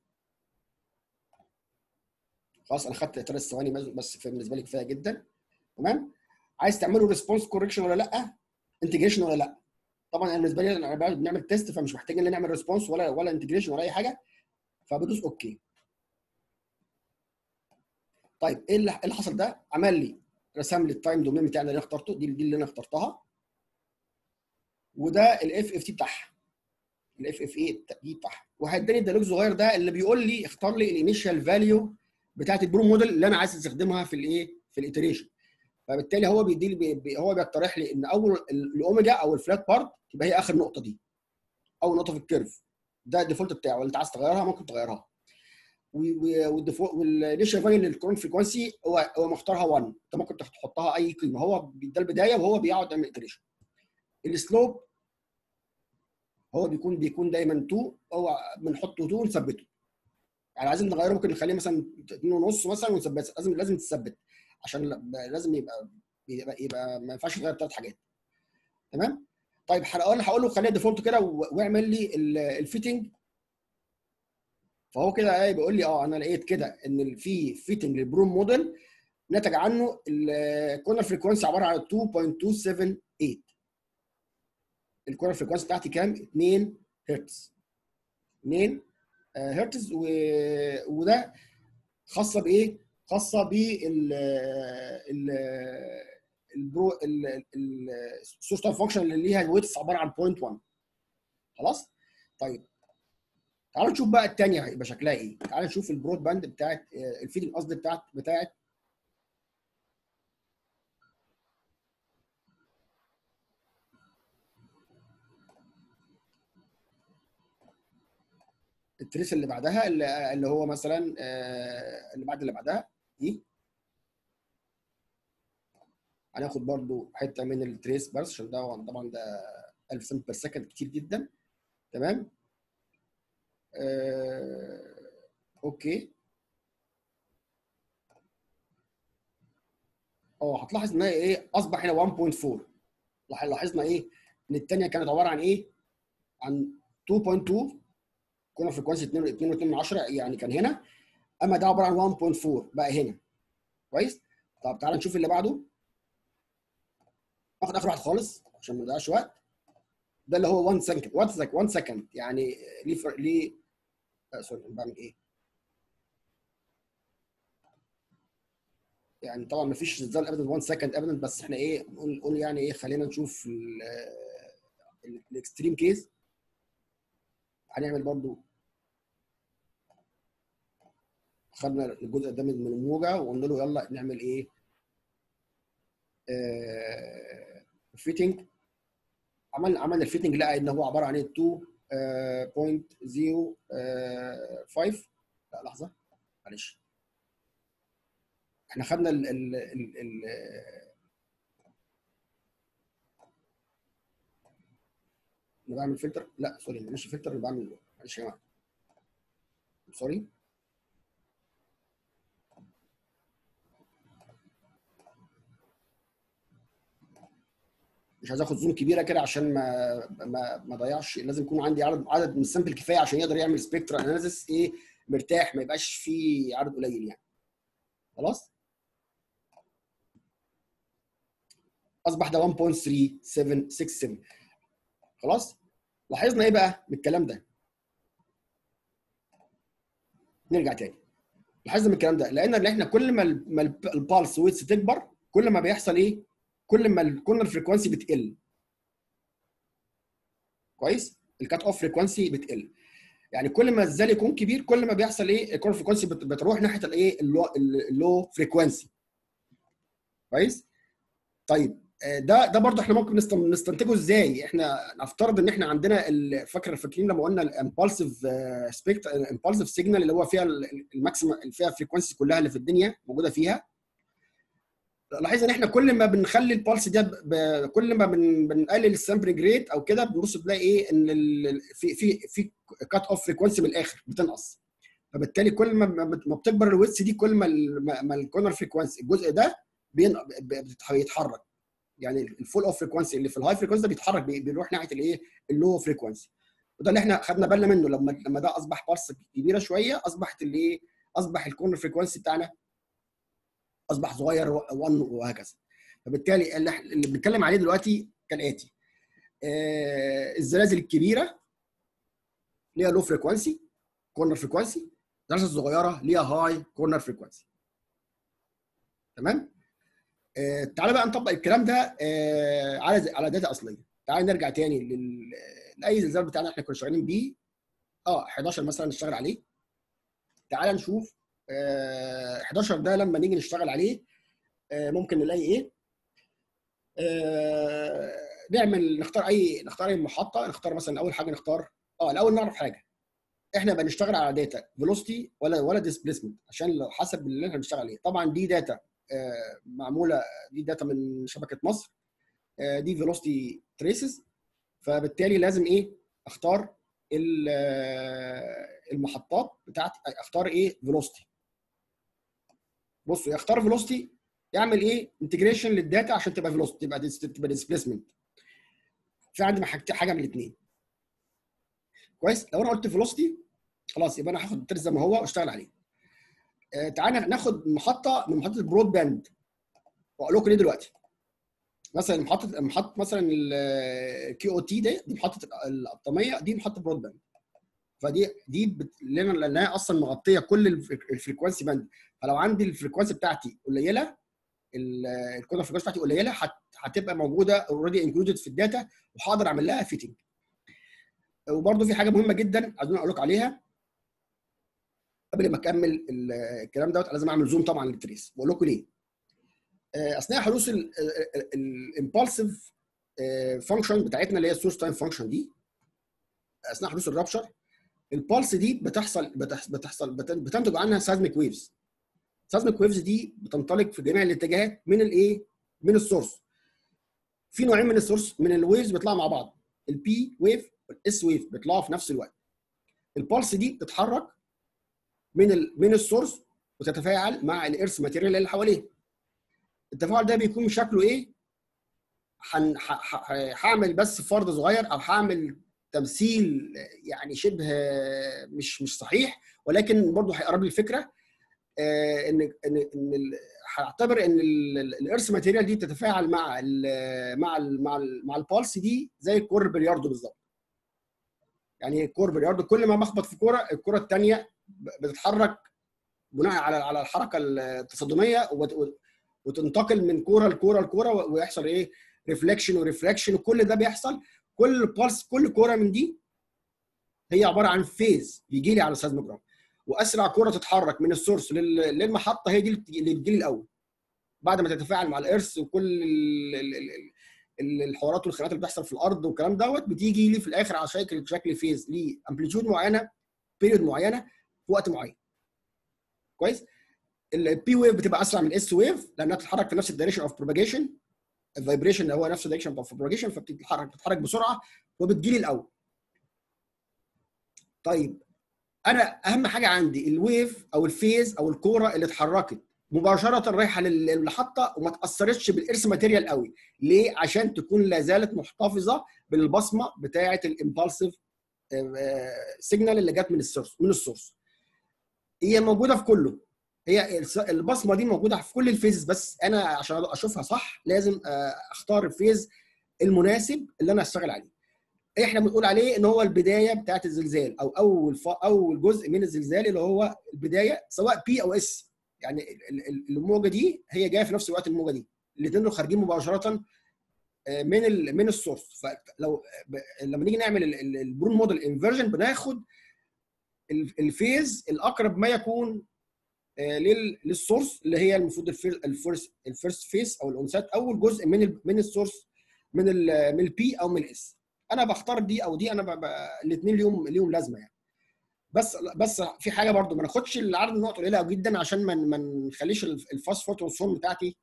خلاص أنا خدت ثلاث ثواني بس- بالنسبة لي كفاية جدا. تمام؟ عايز تعمله response correction ولا لأ؟ integration ولا لأ؟ طبعا أنا بالنسبة لي أنا بنعمل test فمش محتاج إن نعمل response ولا ولا integration ولا أي حاجة. فبدوس okay طيب إيه اللي إيه حصل ده؟ عمل لي رسم لي ال time domain بتاعنا اللي أنا اخترته. دي دي اللي أنا اخترتها. وده ال FFT بتاعها. ال FFT دي بتاعها. وهيداني ال dialogue الصغير ده اللي بيقول لي اختار لي ال initial value بتاعت ال Brune model اللي أنا عايز أستخدمها في الإيه؟ في ال iteration. فبالتالي هو بيدي بي هو بيقترح لي إن أول ال- الأوميجا أو ال flat part تبقى هي آخر نقطة دي. اول نقطة في ال curve. ده ال default بتاعه. اللي أنت عايز تغيرها ممكن تغيرها. وال initial value لل corner frequency هو هو مختارها 1 أنت ممكن تحطها أي قيمة. هو ده البداية وهو بيقعد يعمل iteration ال slope هو بيكون بيكون دايما 2 هو بنحطه 2 ونثبته. يعني عايزين نغيره ممكن نخليه مثلا 2 ونص مثلا ونثبت لازم لازم تثبت عشان لازم يبقى يبقى, يبقى ما ينفعش تغير ثلاث حاجات. تمام؟ طيب هقول هقول له خليها default كده واعمل لي ال- fitting فهو كده إيه بيقول لي آه أنا لقيت كده إن في fitting لل Brune model نتج عنه ال corner frequency عبارة عن 2.278 ال corner frequency بتاعتي كام؟ 2 هرتز. 2 آه، هرتز و... وده خاصة بإيه؟ خاصة بال ال ال Brune ال source time function اللي ليها width عبارة عن 0.1 خلاص؟ طيب. تعالوا نشوف بقى الثانية هيبقى شكلها إيه. تعالوا نشوف ال broadband بتاعت ال fitting قصدي بتاعت بتاعت ال trace اللي بعدها اللي اللي هو مثلا آه، اللي بعد اللي بعدها. دي هناخد برضو حتة من ال trace بس عشان ده طبعا ده 1000 sample per second كتير جدا. تمام؟ آه، okay. أه هتلاحظ إن هي إيه أصبح هنا 1.4 لاح- لاحظنا إيه؟ إن الثانية كانت عبارة عن إيه؟ عن 2.2 corner frequency 2 2 من 10 يعني كان هنا. أما ده عبارة عن 1.4 بقى هنا. كويس؟ طب تعالى نشوف اللي بعده. ناخد آخر واحد خالص عشان ما نضيعش وقت. ده اللي هو 1 second 1 second 1 second يعني ليه فر... ليه آه sorry أنا بعمل إيه؟ يعني طبعا ما فيش زلزال ابدا 1 second ابدا بس إحنا إيه نقول يعني إيه خلينا نشوف ال extreme case هنعمل برضو خدنا الجزء ده من الموجه وقلنا له يلا نعمل إيه؟ آه fitting عملنا عملنا ال fitting لقى إن هو عبارة عن إيه؟ 2.05 لا لحظة معلش. إحنا خدنا ال ال ال أنا بعمل فلتر لا sorry مش فلتر أنا بعمل معلش يا جماعة. sorry مش عايز آخد zoom كبيرة كده عشان ما ما ما اضيعش لازم يكون عندي عدد عدد من ال sample كفاية عشان يقدر يعمل spectra analysis إيه؟ مرتاح ما يبقاش فيه عدد قليل يعني. خلاص؟ أصبح ده 1.3767 خلاص؟ لاحظنا إيه بقى من الكلام ده؟ نرجع تاني. لاحظنا من الكلام ده لأن ان إحنا كل ما ال- ما ال- ال pulse width تكبر كل ما بيحصل إيه؟ كل ما ال corner frequency بتقل. كويس؟ ال cut off frequency بتقل. يعني كل ما الزلزال يكون كبير كل ما بيحصل إيه؟ ال corner frequency بت- بتروح ناحية الإيه؟ ال low frequency كويس؟ طيب ده ده برضه إحنا ممكن نست- نستنتجه إزاي؟ إحنا نفترض إن إحنا عندنا فاكر فاكرين لما قلنا ال impulsive spect ال impulsive signal اللي هو فيها ال maximum اللي فيها frequency كلها اللي في الدنيا موجودة فيها. لاحظ إن إحنا كل ما بنخلي ال pulse ده كل ما بن... بنقلل ال sampling rate أو كده بنبص بنلاقي إيه؟ إن. في في في cut off frequency من الآخر بتنقص. فبالتالي كل ما ما بت- ما بتكبر ال width دي كل ما ال... ما- frequency الجزء ده بيتحرك. يعني ال fall off frequency اللي في ال high frequency ده بيتحرك بي- بيروح ناحية الايه؟ ال low frequency وده اللي إحنا خدنا بالنا منه لما لما ده أصبح pulse كبيرة شوية أصبحت الايه؟ أصبح ال corner frequency بتاعنا أصبح صغير 1 وهكذا. فبالتالي اللي اللي بنتكلم عليه دلوقتي كالاتي آه، الزلازل الكبيرة ليها low frequency corner frequency الزلازل الصغيرة ليها high corner frequency تمام؟ آه، تعالى بقى نطبق الكلام ده آه، على على data أصلية. تعالى نرجع تاني. لأي زلزال بتاعنا إحنا كنا شغالين بيه. آه 11 مثلا نشتغل عليه. تعالى نشوف آه 11 ده لما نيجي نشتغل عليه آه ممكن نلاقي إيه؟ آه نعمل نختار أي نختار أي محطة نختار مثلا أول حاجة نختار. آه الأول نعرف حاجة. إحنا بنشتغل على data velocity ولا ولا displacement عشان لو حسب اللي إحنا بنشتغل عليه. طبعا دي data آه معمولة دي data من شبكة مصر. آه دي velocity traces فبالتالي لازم إيه؟ أختار آه، المحطات بتاعتي أختار إيه؟ velocity بصوا يختار velocity يعمل إيه؟ integration لل data عشان تبقى velocity تبقى تبقى displacement في عندي حاجة من الاثنين كويس؟ لو أنا قلت velocity خلاص يبقى أنا هاخد ال trace زي ما هو وأشتغل عليه. آه تعالى ناخد محطة من محطة ال broad band وأقول لكم ليه دلوقتي. مثلا محطه محطة مثلا ال K O T دي دي محطة القطاميه دي محطة broad band فدي دي. لأن لأنها أصلا مغطية كل ال freq- ال frequency band فلو عندي ال frequency بتاعتي قليلة ال cut frequency بتاعتي قليلة هت... هتبقى موجودة already included في ال data وهقدر أعمل لها fitting وبرده في حاجة مهمة جدا عايزين أقول لكم عليها. قبل ما اكمل الكلام دوت لازم أعمل zoom طبعا لل trace. بقول لكم ليه؟ أثناء حدوث ال impulsive function بتاعتنا اللي هي ال source time function دي أثناء حدوث ال rupture ال pulse دي بتحصل بتحصل بتنتج عنها seismic waves seismic waves دي بتنطلق في جميع الاتجاهات من الايه من ال source في نوعين من ال source من ال waves بيطلعوا مع بعض. ال P wave وال S wave بيطلعوا في نفس الوقت. ال pulse دي بتتحرك من من ال source وتتفاعل مع ال earth material اللي حواليه. التفاعل ده بيكون شكله إيه؟ هعمل بس فرض صغير أو هعمل تمثيل يعني شبه مش مش صحيح ولكن برضه هيقرب لي الفكرة ان ان إن هعتبر إن ال earth material دي بتتفاعل مع ال مع ال مع مع ال pulse دي زي الكور بلياردو بالظبط. يعني الكور بلياردو كل ما بخبط في كورة الكره الثانية بتتحرك بناء على على الحركة التصادميه وتنتقل من كورة لكورة لكورة ويحصل إيه؟ reflection و refraction وكل ده بيحصل. كل pulse كل كورة من دي هي عبارة عن phase بيجي لي على ال seismogram وأسرع كورة تتحرك من ال source للمحطة هي دي اللي بتجي لي الأول. بعد ما تتفاعل مع ال earth وكل الحوارات والخناقات اللي بتحصل في الأرض والكلام دوت بتيجي لي في الآخر على شكل شكل phase ليه amplitude معينة period معينة في وقت معين. كويس؟ ال P wave بتبقى أسرع من ال S wave لأنها بتتحرك في نفس ال direction of propagation ال vibration هو نفس ال direction of propagation فبتتحرك بتتحرك بسرعة وبتجيلي الأول. طيب أنا أهم حاجة عندي ال wave أو ال phase أو الكورة اللي اتحركت. مباشرة رايحة للمحطه وما تأثرتش بال earth material قوي. ليه؟ عشان تكون لا زالت محتفظة بالبصمة بتاعة ال impulsive signal اللي جت من ال source من ال source. هي موجودة في كله. هي البصمة دي موجودة في كل ال phases بس أنا عشان أشوفها صح لازم أختار ال phase المناسب اللي أنا اشتغل عليه. إحنا بنقول عليه إن هو البداية بتاعة الزلزال أو أول. أول جزء من الزلزال اللي هو البداية سواء P أو S يعني الموجة دي هي جاية في نفس الوقت الموجة دي. الاثنين خارجين مباشرة من ال... من ال source. فلو لما نيجي نعمل ال Brune model inversion بناخد ال phase الأقرب ما يكون لل source اللي هي المفروض ال first ال first phase أو ال onset اول جزء من من ال source من من ال P أو من ال S أنا بختار دي أو دي أنا الاثنين ليهم ليهم لازمة يعني. بس بس في حاجة برضو ما ناخدش العرض النقط قليلة جدا عشان ما ما نخليش الفاست فوتون بتاعتي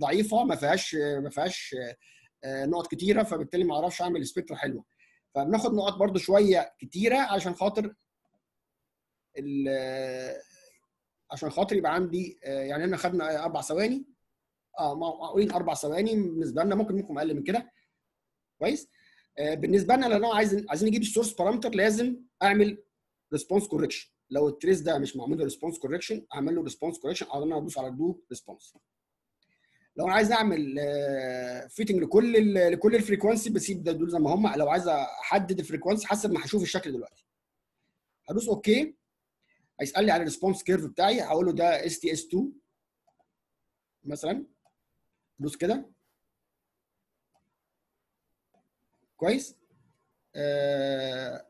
ضعيفة ما فيهاش ما فيهاش نقط كتيرة فبالتالي ما أعرفش أعمل سبيكترا حلوة. فبناخد نقط برضو شوية كتيرة عشان خاطر عشان خاطر يبقى عندي يعني إحنا خدنا أربع ثواني آه معقولين أربع ثواني بالنسبة لنا ممكن ممكن أقل من كده. كويس؟ آه بالنسبة لنا لو عايز عايزين نجيب ال source parameter لازم أعمل response correction لو ال trace ده مش معمول له response correction أعمل له response correction أو أنا ادوس على do response لو أنا عايز أعمل آه fitting لكل لكل ال frequency بسيب ده دول زي ما هم. لو عايز أحدد ال frequency حسب ما هشوف الشكل دلوقتي. هدوس okay هيسألني على ال response curve بتاعي هقول له ده STS 2 مثلا. دوس كده. كويس؟ آه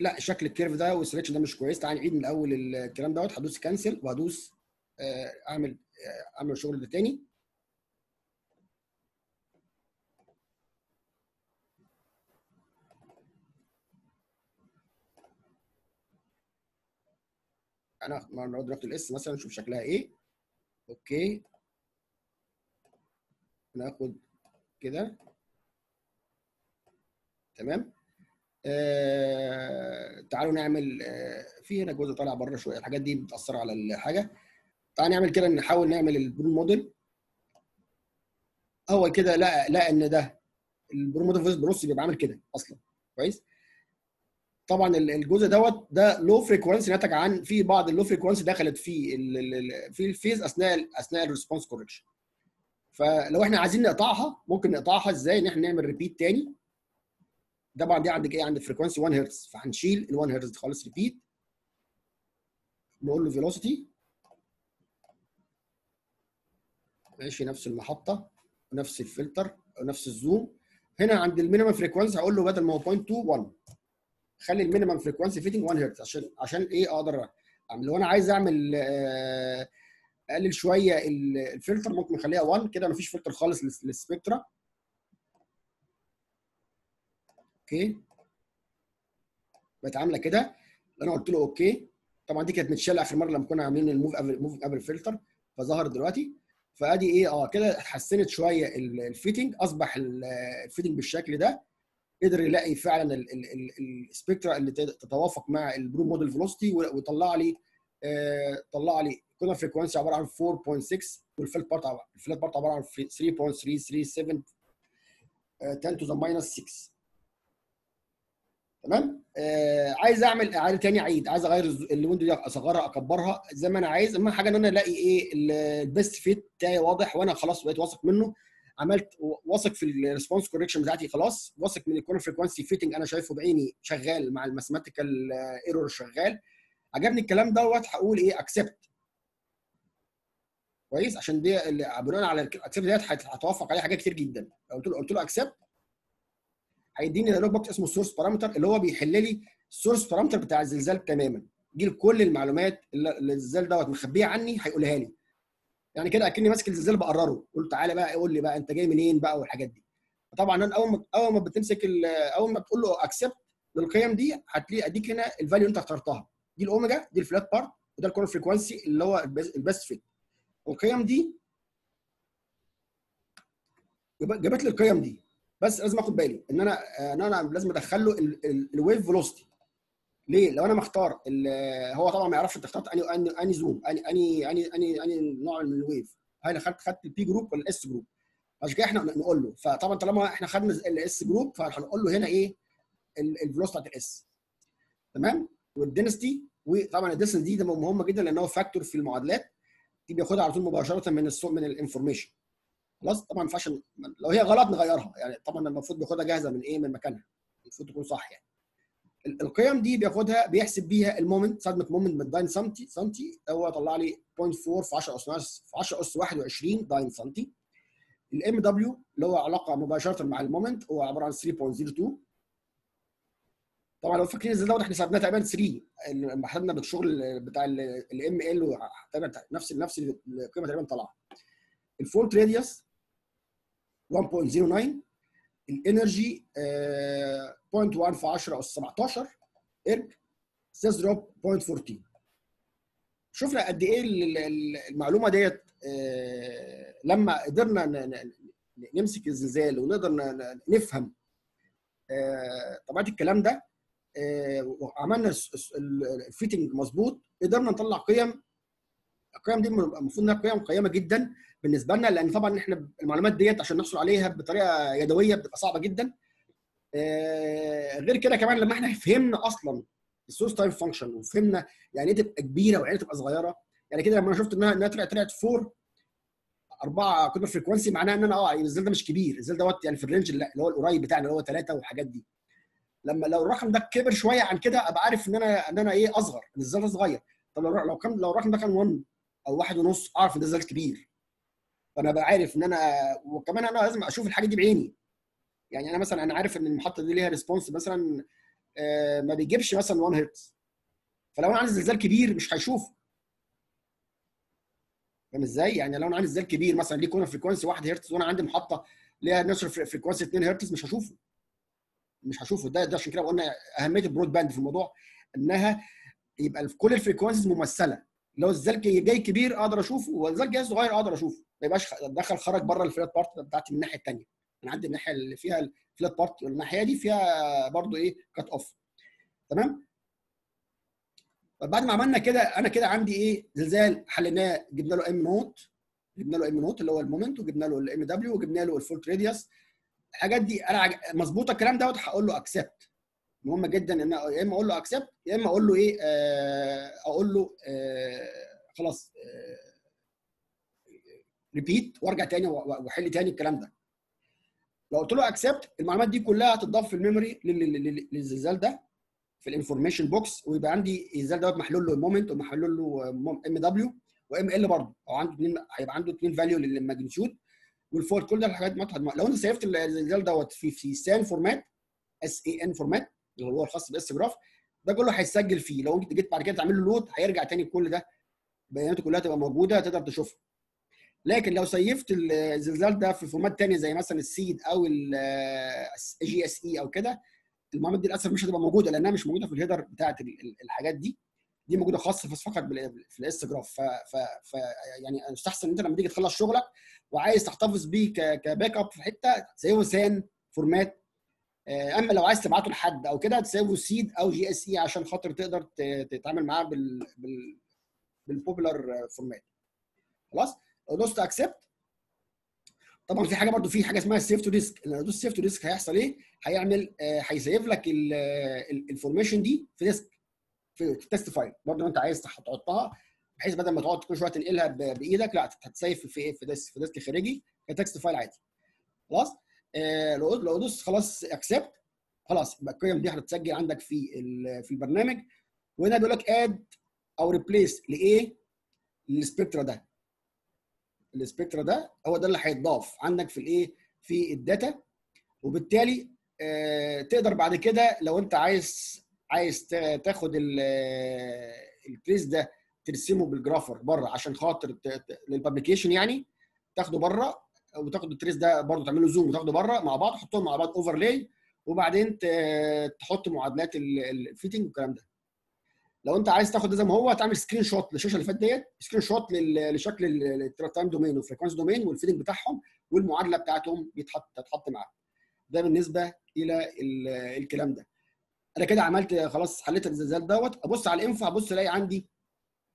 لا شكل ال curve ده وال selection ده مش كويس. تعال نعيد من الأول الكلام دوت. هدوس cancel وهدوس آه أعمل آه أعمل الشغل ده تاني. أنا نقعد ناخد الاس مثلا نشوف شكلها إيه. أوكي. ناخد كده. تمام؟ آه تعالوا نعمل آه في هنا جزء طالع بره شوية. الحاجات دي بتأثر على الحاجة. تعالوا نعمل كده نحاول نعمل البرون موديل. هو كده لا لا إن ده البرون موديل فويس بنص بيبقى عامل كده أصلا. كويس؟ طبعا الجزء دوت ده low frequency نتج عن في بعض ال low frequency دخلت في في ال phase أثناء أثناء ال response correction فلو إحنا عايزين نقطعها ممكن نقطعها إزاي ان إحنا نعمل repeat تاني؟ طبعا دي عندك إيه؟ عند frequency 1 هرتز فهنشيل ال 1 هرتز خالص repeat نقول له velocity ماشي نفس المحطة ونفس الفلتر ونفس ال zoom. هنا عند ال minimum frequency هقول له بدل ما هو 0.2 1 خلي ال minimum frequency fitting 1 هرتز عشان عشان إيه؟ أقدر أعمل. لو أنا عايز أعمل آه، اقلل شوية ال- الفلتر ممكن اخليها 1 كده مفيش فلتر خالص للس- لل spectra okay. بقت عاملة كده. أنا قلت له okay. طبعا دي كانت متشالة آخر مرة لما كنا عاملين ال move move قبل فلتر فظهر دلوقتي. فأدي إيه؟ آه كده اتحسنت شوية ال- fitting أصبح ال- fitting بالشكل ده. قدر يلاقي فعلا ال- ال- ال- spectra اللي تت- تتوافق مع ال Brune model velocity ويطلع لي طلع لي corner frequency عبارة عن 4.6 وال flat part عباره ال flat part عبارة عن 3.337 آه، 10 to the minus 6 تمام؟ آه عايز أعمل إعادة تاني عيد. عايز أغير ال window دي أصغرها أكبرها زي ما أنا عايز. اهم حاجة إن أنا ألاقي إيه ال- best fit بتاعي واضح وأنا خلاص بقيت واثق منه عملت واثق في ال response correction بتاعتي خلاص واثق من ال corner frequency fitting أنا شايفه بعيني شغال مع ال mathematical error شغال. عجبني الكلام دوت هقول إيه accept كويس؟ عشان دي بناء على ال accept ديت هت- هتوافق عليه حاجات كتير جدا. لو قلت له قلت له accept هيديني dialog box اسمه ال source parameter اللي هو بيحل لي ال source parameter بتاع الزلزال تماما. دي كل المعلومات اللي الزلزال دوت مخبيه عني هيقولها لي. يعني كده أكني ماسك الزلزال بقرره. قلت تعالى بقى قول لي بقى أنت جاي منين بقى والحاجات دي. فطبعا أنا أول ما أول ما بتمسك أول ما بتقول له accept للقيم دي هتلاقي أديك هنا ال value أنت اخترتها. دي الأوميجا دي ال flat part وده ال corner frequency اللي هو ال best fit. القيم دي جاب- جابت لي القيم دي. بس لازم آخد بالي إن أنا إن أنا لازم ادخل له ال wave velocity ليه؟ لو أنا مختار هو طبعا ما يعرفش أنت اخترت اني اني أني زوم اني اني اني اني أني نوع من ال wave هل خدت خدت ال P group ولا ال S group عشان كده إحنا نقول له. فطبعا طالما إحنا خدنا ال S group فهنقول له هنا إيه؟ ال velocity بتاعت ال S تمام؟ وال density وطبعا ال density دي ده مهمة جدا لأن هو factor في المعادلات. دي بياخدها على طول مباشرة من ال source من ال information خلاص؟ طبعا ما ينفعش لو هي غلط نغيرها. يعني طبعا المفروض بياخدها جاهزة من إيه؟ من مكانها. المفروض تكون صح يعني. ال- القيم دي بياخدها بيحسب بيها ال moment seismic moment بال dyne centi centi هو طلع لي 0.4 في 10 اس في 10 أس 21 dyne centi. ال MW اللي هو علاقة مباشرة مع ال moment هو عبارة عن 3.02 طبعا لو فاكرين الزلزال دوت إحنا حسبناه تقريبا 3 لما حسبنا بالشغل بتاع ال ML نفس نفس القيمة تقريبا طالعه ال fault radius 1.09 ال energy آه، 0.1 في 10 اس 17 erg stress drop 0.14 شفنا قد إيه ال- ال- المعلومة ديت آه، لما قدرنا نمسك الزلزال ونقدر نفهم آه، طبيعة الكلام ده وعملنا الس- ال- ال fitting مظبوط. قدرنا نطلع قيم. القيم دي المفروض إنها قيم قيمة جدا بالنسبة لنا لأن طبعا إحنا المعلومات ديت عشان نحصل عليها بطريقة يدوية بتبقى صعبة جدا. آه، غير كده كمان لما إحنا فهمنا أصلا ال source time function وفهمنا يعني إيه تبقى كبيرة ويعني تبقى صغيرة يعني كده لما أنا شفت إنها إنها طلعت طلعت 4 4 corner frequency معناها إن أنا آه الزلزال ده مش كبير. الزلزال دوت يعني في ال range اللي هو القريب بتاعنا اللي هو 3 والحاجات دي. لما لو الرقم ده كبر شوية عن كده أبقى عارف إن أنا إن أنا إيه أصغر إن الزلزال ده صغير. طب لو لو كان لو الرقم ده كان 1 أو واحد ونص أعرف إن ده زلزال كبير. فأنا أبقى عارف إن أنا وكمان أنا لازم أشوف الحاجة دي بعيني. يعني أنا مثلا أنا عارف إن المحطة دي ليها response مثلا آه، ما بيجيبش مثلا 1 هرتز فلو أنا عندي زلزال كبير مش هيشوفه. فاهم إزاي؟ يعني لو أنا عندي زلزال كبير مثلا ليه corner frequency 1 هرتز وأنا عندي محطة ليها natural frequency 2 هرتز مش هشوفه. مش هشوفه. ده ده عشان كده قلنا أهمية ال broadband في الموضوع إنها يبقى كل ال frequencies ممثلة. لو الزلزال جاي كبير أقدر أشوفه والزلزال جاي صغير أقدر أشوفه. ما يبقاش دخل خرج بره ال flat part بتاعتي من الناحية الثانية أنا عندي الناحية اللي فيها ال flat part الناحية دي فيها برضو إيه cut off تمام؟ طب بعد ما عملنا كده أنا كده عندي إيه زلزال حليناه جبنا له M naught جبنا له M naught اللي هو ال moment وجبنا له ال MW وجبنا له ال fault radius الحاجات دي أنا مظبوطه الكلام دوت هقول له accept مهم جدا إن يا إما أقول له accept يا إما أقول له إيه آه أقول له آه خلاص repeat وأرجع تاني وأحل تاني الكلام ده. لو قلت له accept المعلومات دي كلها هتضاف في ال memory لل- لل- لل- للزلزال ده في ال information box ويبقى عندي الزلزال دوت محلول له moment ومحلول له ام دبليو وام ال برضه. أو عنده اثنين هيبقى عنده اثنين value لل magnitude وال fault كل ده الحاجات ما لو انت سيفت الزلزال دوت في في SAN format S A N format اللي هو الخاص بال SGraph ده كله هيتسجل فيه. لو انت جيت بعد كده تعمل له load هيرجع تاني كل ده. بياناته كلها تبقى موجودة تقدر تشوفها. لكن لو سيفت الزلزال ده في format تاني زي مثلا ال SEED أو ال GSE أو كده المعلومات دي للأسف مش هتبقى موجودة لأنها مش موجودة في ال header بتاعت الحاجات دي. دي موجودة خاصة بس فقط في ال SGraph ف, ف, ف يعني يستحسن إن أنت لما تيجي تخلص شغلك وعايز تحتفظ بيه ك backup في حتة تسيفه SAN format أما لو عايز تبعته لحد أو كده تسيفه SEED أو GSE عشان خاطر تقدر تتعامل معاه بال بال بال popular format خلاص؟ دوست accept طبعا في حاجة برضو في حاجة اسمها save to disk لو دوست save to disk هيحصل إيه؟ هيعمل هيسيف لك ال information دي في disk file برضه انت عايز تحطها بحيث بدل ما تقعد كل شوية تنقلها بإيدك لا هتسيف في إيه؟ في disk في disk خارجي ك text file عادي. خلاص؟ آه لو لو دوست خلاص accept خلاص يبقى القيم دي هتتسجل عندك في في البرنامج. وهنا بيقول لك add أو replace لإيه؟ لل spectra ده. ال spectra ده هو ده اللي هيتضاف عندك في الإيه؟ في ال data. وبالتالي آه تقدر بعد كده لو انت عايز عايز تاخد ال trace ده ترسمه بال Grapher بره عشان خاطر لل publication يعني تاخده بره وتاخد ال trace ده برضه تعمله zoom وتاخده بره مع بعض تحطهم مع بعض overlay وبعدين تحط معادلات ال fitting والكلام ده. لو انت عايز تاخد ده زي ما هو هتعمل screenshot للشاشة اللي فاتت ديت screenshot لشكل ال time domain وال frequency domain وال fitting بتاعهم والمعادلة بتاعتهم بيتحط تتحط معاهم ده بالنسبة إلى الكلام ده. أنا كده عملت خلاص حليت الزلزال دوت ابص على ال info هبص الاقي عندي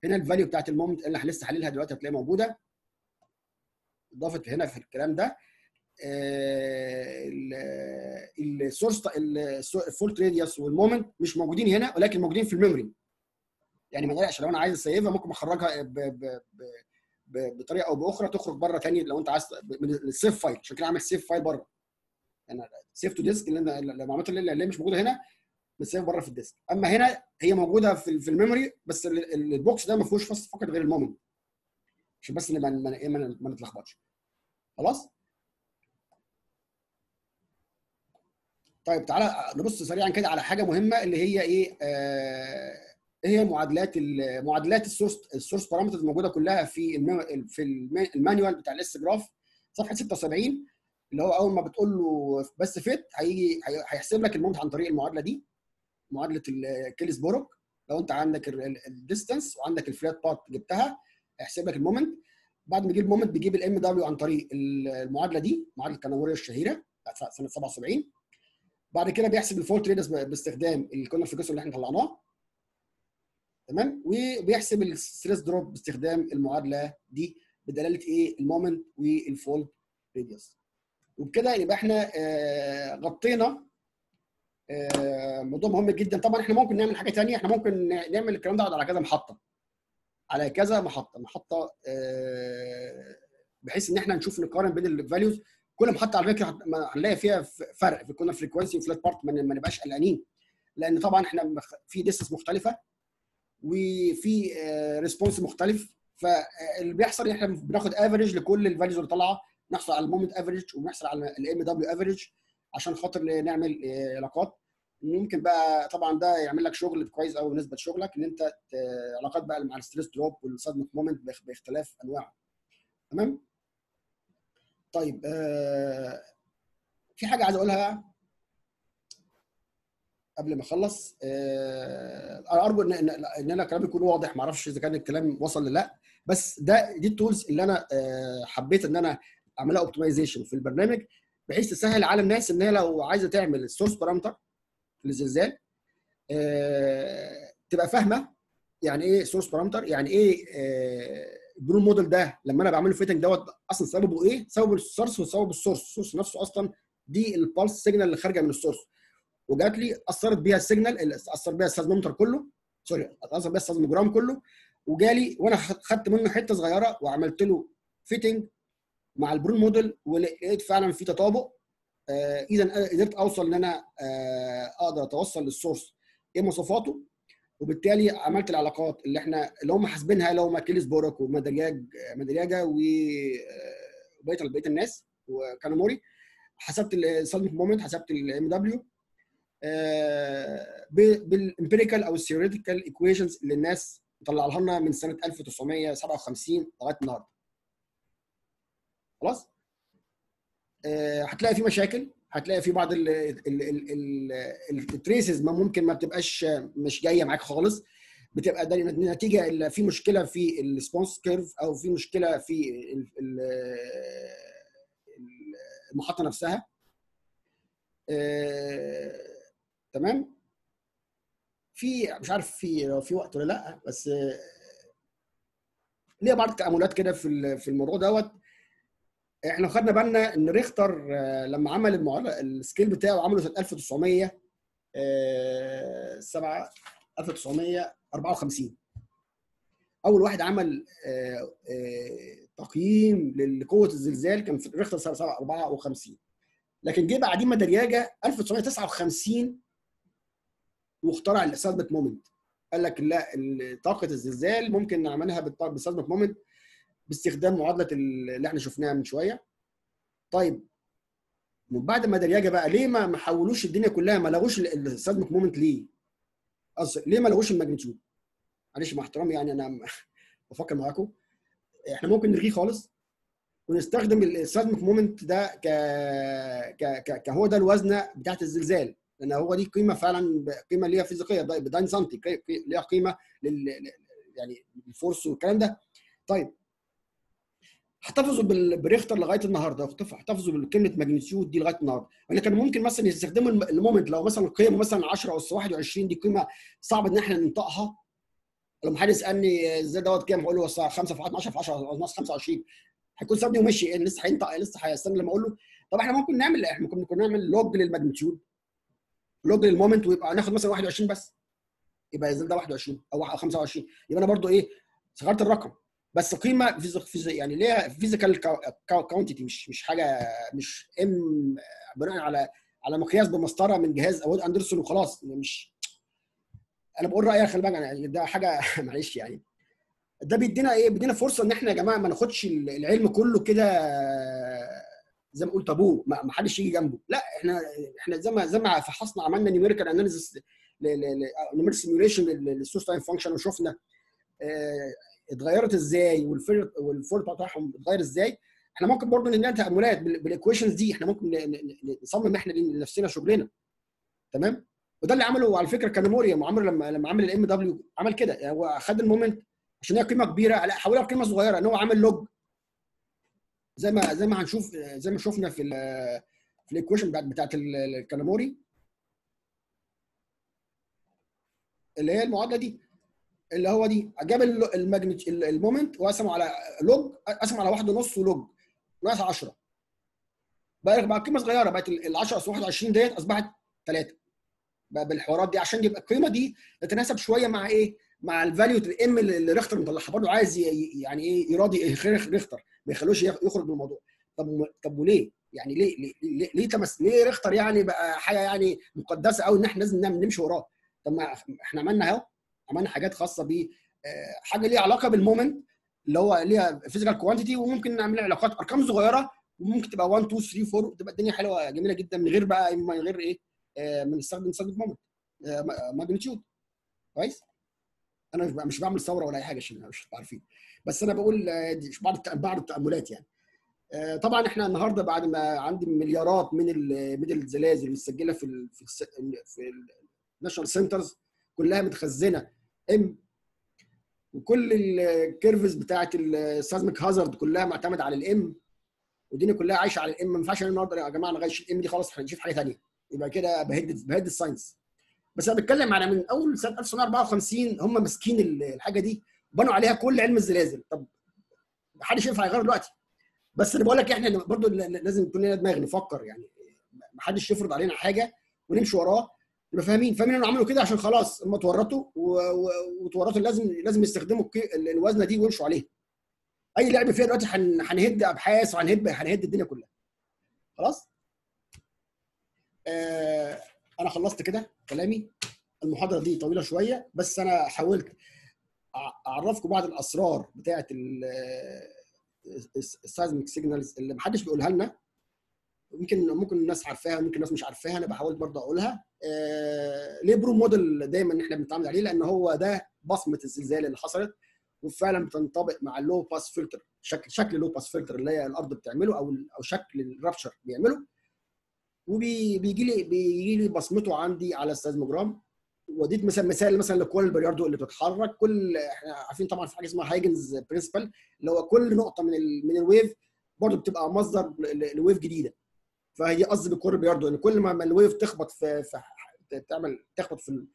هنا ال value بتاعت ال moment اللي لسه حللها دلوقتي هتلاقيها موجودة. اضافت هنا في الكلام ده ال source ال fault radius وال moment مش موجودين هنا ولكن موجودين في ال memory. يعني ما نقلقش لو أنا عايز أ save ها ممكن أخرجها بطريقة أو بأخرى تخرج بره تاني لو أنت عايز من ال save file عشان كده عامل save file بره. يعني save to disk اللي أنا لما عملت اللي مش موجودة هنا بت save بره في ال disk. أما هنا هي موجودة في, في ال memory بس ال box ده ما فيهوش فقط غير ال moment. عشان بس نبقى ما, ما نتلخبطش. خلاص؟ طيب تعالى نبص سريعا كده على حاجة مهمة اللي هي إيه آه هي معادلات معادلات ال source ال source parameters موجوده كلها في في ال manual بتاع ال Sgraph. صفحة 76 اللي هو أول ما بتقول له بس fit هيجي هيحسب لك ال moment عن طريق المعادلة دي. معادلة ال Keilis-Borok. لو انت عندك ال distance وعندك ال flat part جبتها هيحسب لك ال moment. بعد ما يجيب ال moment بيجيب الام دبليو عن طريق المعادلة دي معادلة الكاناموري الشهيرة بتاعت سنة 77 بعد كده بيحسب ال fault radius باستخدام ال configuration اللي إحنا طلعناه. تمام؟ وبيحسب ال stress drop باستخدام المعادلة دي بدلالة إيه؟ ال moment وال fault radius وبكده يبقى إحنا آه غطينا موضوع مهم جدا. طبعا إحنا ممكن نعمل حاجة ثانية إحنا ممكن نعمل الكلام ده على كذا محطة. على كذا محطة. محطة آه بحيث إن إحنا نشوف نقارن بين ال values كل محطة على فكرة هنلاقي فيها فرق في كل frequency و flat part ما نبقاش قلقانين. لأن طبعا إحنا في distance مختلفة وفي response مختلف. فاللي بيحصل إحنا بناخد average لكل ال values اللي طالعة. نحصل على ال moment average ونحصل على ال Mw average عشان خاطر نعمل علاقات. ممكن بقى طبعا ده يعمل لك شغل كويس قوي بالنسبة لشغلك إن أنت علاقات بقى مع ال stress drop وال seismic moment باختلاف أنواعه. تمام؟ طيب آه في حاجة عايز أقولها قبل ما أخلص آه أنا أرجو إن إن أنا كلامي يكون واضح ما أعرفش إذا كان الكلام وصل ولا لا بس ده دي ال tools اللي أنا آه حبيت إن أنا أعملها optimization في البرنامج. بحيث تسهل على الناس إن هي لو عايزة تعمل ال source parameter في الزلزال آه تبقى فاهمة يعني إيه source parameter يعني إيه آه ال Brune model ده لما أنا بعمله fitting دوت أصلا سببه إيه؟ سبب ال source وسبب ال source، ال source نفسه أصلا دي ال pulse signal اللي خارجة من ال source وجات لي أثرت بيها ال signal اثر بيها ال seismometer كله sorry اثر بيها ال seismogram كله وجالي وأنا خدت منه حتة صغيرة وعملت له fitting مع ال Brune model ولقيت فعلا في تطابق. آه اذا قدرت أوصل إن أنا آه أقدر أتوصل لل source إيه مواصفاته. وبالتالي عملت العلاقات اللي إحنا اللي هم حاسبينها اللي هم Keilis-Borok ومدرياج مدرياجا بقيه بقية الناس وكاناموري. حسبت ال seismic moment حسبت الام دبليو بال empirical أو ال theoretical equations اللي الناس مطلعها لنا من سنة 1957 لغاية النهارده. خلاص؟ آه، هتلاقي في مشاكل هتلاقي في بعض ال traces ما ممكن ما بتبقاش مش جاية معاك خالص. بتبقى ده نتيجة إلا في مشكلة في ال response curve أو في مشكلة في ال- المحطة نفسها. آه، تمام؟ في مش عارف في في وقت ولا لأ بس آه، ليا بعض التاملات كده في في الموضوع دوت. إحنا خدنا بالنا ان ريختر آه، لما عمل ال scale بتاعه عمله سنه 1900 آه، سبعة 1954 أول واحد عمل آه، آه، تقييم لقوة الزلزال كان في ريختر سنه 54 لكن جه بعدين مدرياجا 1959 واخترع السادمت مومنت. قال لك لا طاقة الزلزال ممكن نعملها بالسادمت مومنت. باستخدام معادلة اللي إحنا شفناها من شوية طيب من بعد ما درياجه بقى ليه ما حولوش الدنيا كلها ما لغوش السادمك مومنت ليه؟ أصل ليه ما لغوش الماجنتيود؟ معلش مع احترامي يعني أنا بفكر معاكم إحنا ممكن نلغيه خالص ونستخدم السادمك مومنت ده ك... ك... ك... كهو ده الوزنه بتاعت الزلزال لأن هو دي قيمة فعلا قيمة ليها فيزيقية بداين سنتي ليها قيمة لل يعني الفورس والكلام ده طيب احتفظوا بال- بريختر لغاية النهارده. احتف- احتفظوا بكلمة magnitude دي لغاية النهارده. ولا كان ممكن مثلا يستخدموا الم- ال moment لو مثلا قيمه مثلا 10 أس 21 دي قيمة صعب إن إحنا ننطقها. لما حد يسالني إزاي دوت كام؟ هقول له 5 في 10 في 10 ناقص 25 هيكون سابني ومشي يعني لسه هينطق لسه هيستنى لما أقول له. طب إحنا ممكن نعمل إحنا ممكن نعمل log لل magnitude log لل moment ويبقى ناخد مثلا 21 بس. يبقى يزيد ده 21 أو 25 يبقى أنا برضو إيه صغرت الرقم. بس قيمة physic يعني ليها physical quantity مش مش حاجة مش آم بناء على على مقياس بمسطرة من جهاز وود أندرسون وخلاص مش أنا بقول رأيي خلي بالك يعني ده حاجة معلش يعني. ده بيدينا إيه؟ بيدينا فرصة إن إحنا يا جماعة ما ناخدش العلم كله كده زي ما قلت ابوه ما ما حدش يجي جنبه. لا إحنا إحنا زي ما زي ما فحصنا عملنا numerical analysis numerical simulation لل source time function وشفنا آه، اتغيرت إزاي والفير والفور بتاعهم اتغير إزاي إحنا ممكن برضه نلاقي تاملات بال equations دي إحنا ممكن نصمم إحنا لنفسنا شغلنا. تمام؟ وده اللي عمله على فكرة كاناموريا معمر لما لما عمل الام دبليو عمل كده. يعني هو خد ال moment عشان هي قيمة كبيرة لا حولها لقيمة صغيرة ان هو عمل log زي ما زي ما هنشوف زي ما شفنا في ال في ال equation بتاعت بتاعت ال- الكاناموري اللي هي المعادلة دي. اللي هو دي جاب ال- ال magnet ال- ال moment وقسمه على log قسم على واحد ونص و log ناقص 10 بقى بقى قيمة صغيرة بقت ال 10 اس 21 ديت أصبحت 3 بقى بالحوارات دي عشان يبقى القيمة دي تتناسب شوية مع إيه؟ مع ال value ال M اللي ريختر مطلعها. برضه عايز يعني إيه؟ يراضي يخ- ريختر ما يخلوش يخ- يخرج من الموضوع. طب طب وليه؟ يعني ليه ليه ليه, ليه, تمس ليه ريختر يعني بقى حاجة يعني مقدسة قوي إن إحنا لازم نمشي وراه؟ طب ما إحنا عملنا أهو. عملنا حاجات خاصة ب حاجة ليها علاقة بال moment اللي هو ليها physical quantity وممكن نعمل علاقات أرقام صغيرة وممكن تبقى 1 2 3 4 تبقى الدنيا حلوة جميلة جدا من غير بقى من غير إيه آه، من نستخدم نستخدم moment magnitude كويس؟ أنا مش بعمل ثورة ولا أي حاجة عشان مش عارفين. بس أنا بقول آه، بعض بعض التأملات يعني. آه، طبعا إحنا النهارده بعد ما عندي مليارات من من الزلازل متسجله في ال في الس- في ال national centers كلها متخزنة M وكل ال curves بتاعت ال seismic hazard كلها معتمدة على ال M والدنيا كلها عايشة على ال M ما ينفعش أنا النهارده يا جماعة نغش ال M دي خلاص هنشوف حاجة ثانية يبقى كده بهد بهد ال science بس أنا بتكلم على من أول سنة 1954 هم ماسكين ال- الحاجة دي. بنوا عليها كل علم الزلازل. طب محدش ينفع يغير دلوقتي. بس أنا بقول لك إحنا برضو لازم يكون لنا دماغ نفكر يعني. محدش يفرض علينا حاجة ونمشي وراه. نبقى فاهمين. فاهمين انهم عملوا كده عشان خلاص هم اتورطوا واتورطوا لازم لازم يستخدموا الوزنة دي ويمشوا عليها. أي لعب فيها دلوقتي هن- هنهد أبحاث وهنهد هنهد الدنيا كلها. خلاص؟ آه أنا خلصت كده كلامي. المحاضرة دي طويلة شوية بس أنا حاولت أعرفكم بعض الأسرار بتاعه ال- ال seismic signals اللي محدش بيقولها لنا. يمكن ممكن الناس عارفاها ممكن الناس مش عارفاها أنا بحاول برضه أقولها. آه ليه Brune model دايما إحنا بنتعامل عليه لأن هو ده بصمة الزلزال اللي حصلت وفعلا بتنطبق مع ال low pass filter شكل شكل low pass filter اللي هي الأرض بتعمله أو أو شكل ال rupture بيعمله. وبيجي لي بيجي لي بصمته عندي على ال seismogram. وديت مثلا مثال مثلا لكور البلياردو اللي بتتحرك. كل إحنا عارفين طبعا في حاجة اسمها Huygens principle اللي هو كل نقطة من ال من ال wave برضه بتبقى مصدر ل wave جديدة. فهي قصدي بالكور بلياردو إن كل ما ال wave تخبط في, في تعمل تخبط في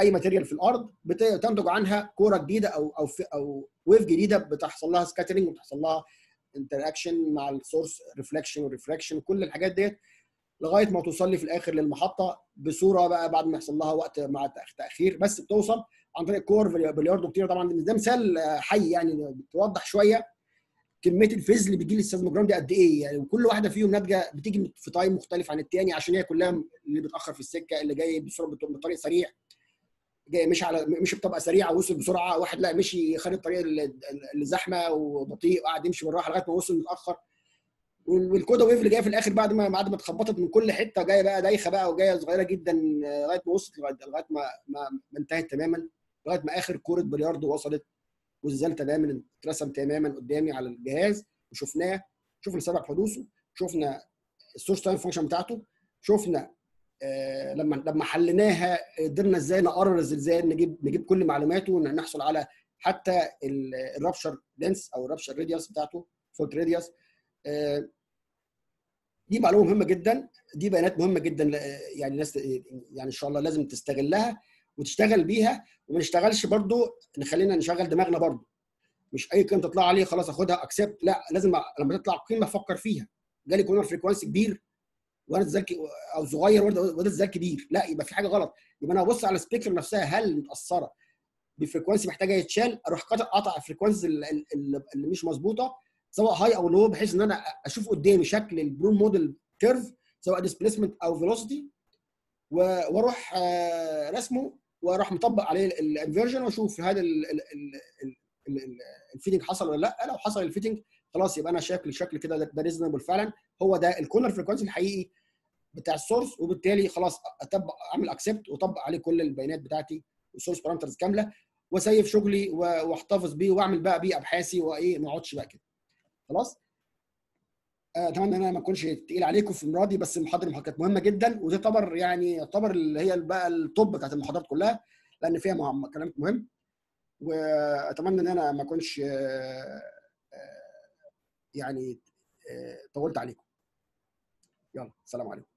أي material في الأرض بتنتج عنها كورة جديدة أو أو أو wave جديدة بتحصل لها scattering وبتحصل لها interaction مع ال source reflection و refraction كل الحاجات ديت لغاية ما توصل لي في الآخر للمحطة بصورة بقى بعد ما يحصل لها وقت مع تأخير بس بتوصل عن طريق كور بلياردو كتير طبعا ده مثال حي يعني بتوضح شوية. كمية ال phases اللي بيجي لي ال seismogram دي قد إيه؟ يعني وكل واحدة فيهم ناتجة بتيجي في time مختلف عن الثاني عشان هي كلها اللي بيتاخر في السكة اللي جاي بسرعة بطريق سريع جاي مش على مش بطبقة سريعة ووصل بسرعة. واحد لا مشي خد الطريق اللي زحمه وبطيء وقعد يمشي بالراحة لغاية ما وصل متأخر. وال coda wave اللي جاية في الآخر بعد ما بعد ما اتخبطت من كل حتة جاية بقى دايخة بقى وجاية صغيرة جدا لغاية ما وصلت لغايه ما ما انتهت تماما. لغاية ما آخر كورة بلياردو وصلت. والزلزال تماما اترسم تماما قدامي على الجهاز وشفناه شفنا سبب حدوثه شفنا ال source time function بتاعته شفنا آه لما لما حليناها قدرنا إزاي نقرر الزلزال نجيب نجيب كل معلوماته ونحصل على حتى ال rupture length أو ال rupture radius بتاعته fault radius آه دي معلومة مهمة جدا دي بيانات مهمة جدا يعني الناس يعني إن شاء الله لازم تستغلها. وتشتغل بيها وما نشتغلش برضو نخلينا نشغل دماغنا برضو. مش أي قيمة تطلع عليه خلاص آخدها accept لا لازم لما تطلع قيمة أفكر فيها. جالي corner frequency كبير وأنا زلزال أو صغير وده زلزال كبير؟ لا يبقى في حاجة غلط. يبقى أنا أبص على ال spectra نفسها هل متأثرة ب frequency محتاجة يتشال؟ أروح قاطع ال frequency اللي مش مظبوطة سواء high أو low بحيث إن أنا أشوف قدامي شكل ال Brune model curve سواء displacement أو velocity وأروح رسمه وأروح مطبق عليه ال inversion وأشوف هذا ال fitting حصل ولا لأ. لو حصل ال fitting خلاص يبقى أنا شكل شكل كده ده reasonable فعلا. هو ده ال corner frequency الحقيقي بتاع ال source وبالتالي خلاص أطبق أعمل accept وأطبق عليه كل البيانات بتاعتي وال source parameters كاملة وأسيف شغلي وأحتفظ بيه وأعمل بقى بيه أبحاثي وإيه ما أقعدش بقى كده. خلاص؟ أتمنى إن أنا ما أكونش تقيل عليكم في المرة دي بس المحاضرة كانت مهمة جدا ودي تعتبر يعني يعتبر اللي هي بقى ال top بتاعت المحاضرات كلها لأن فيها كلام مهم. وأتمنى إن أنا ما أكونش يعني طولت عليكم. يلا السلام عليكم.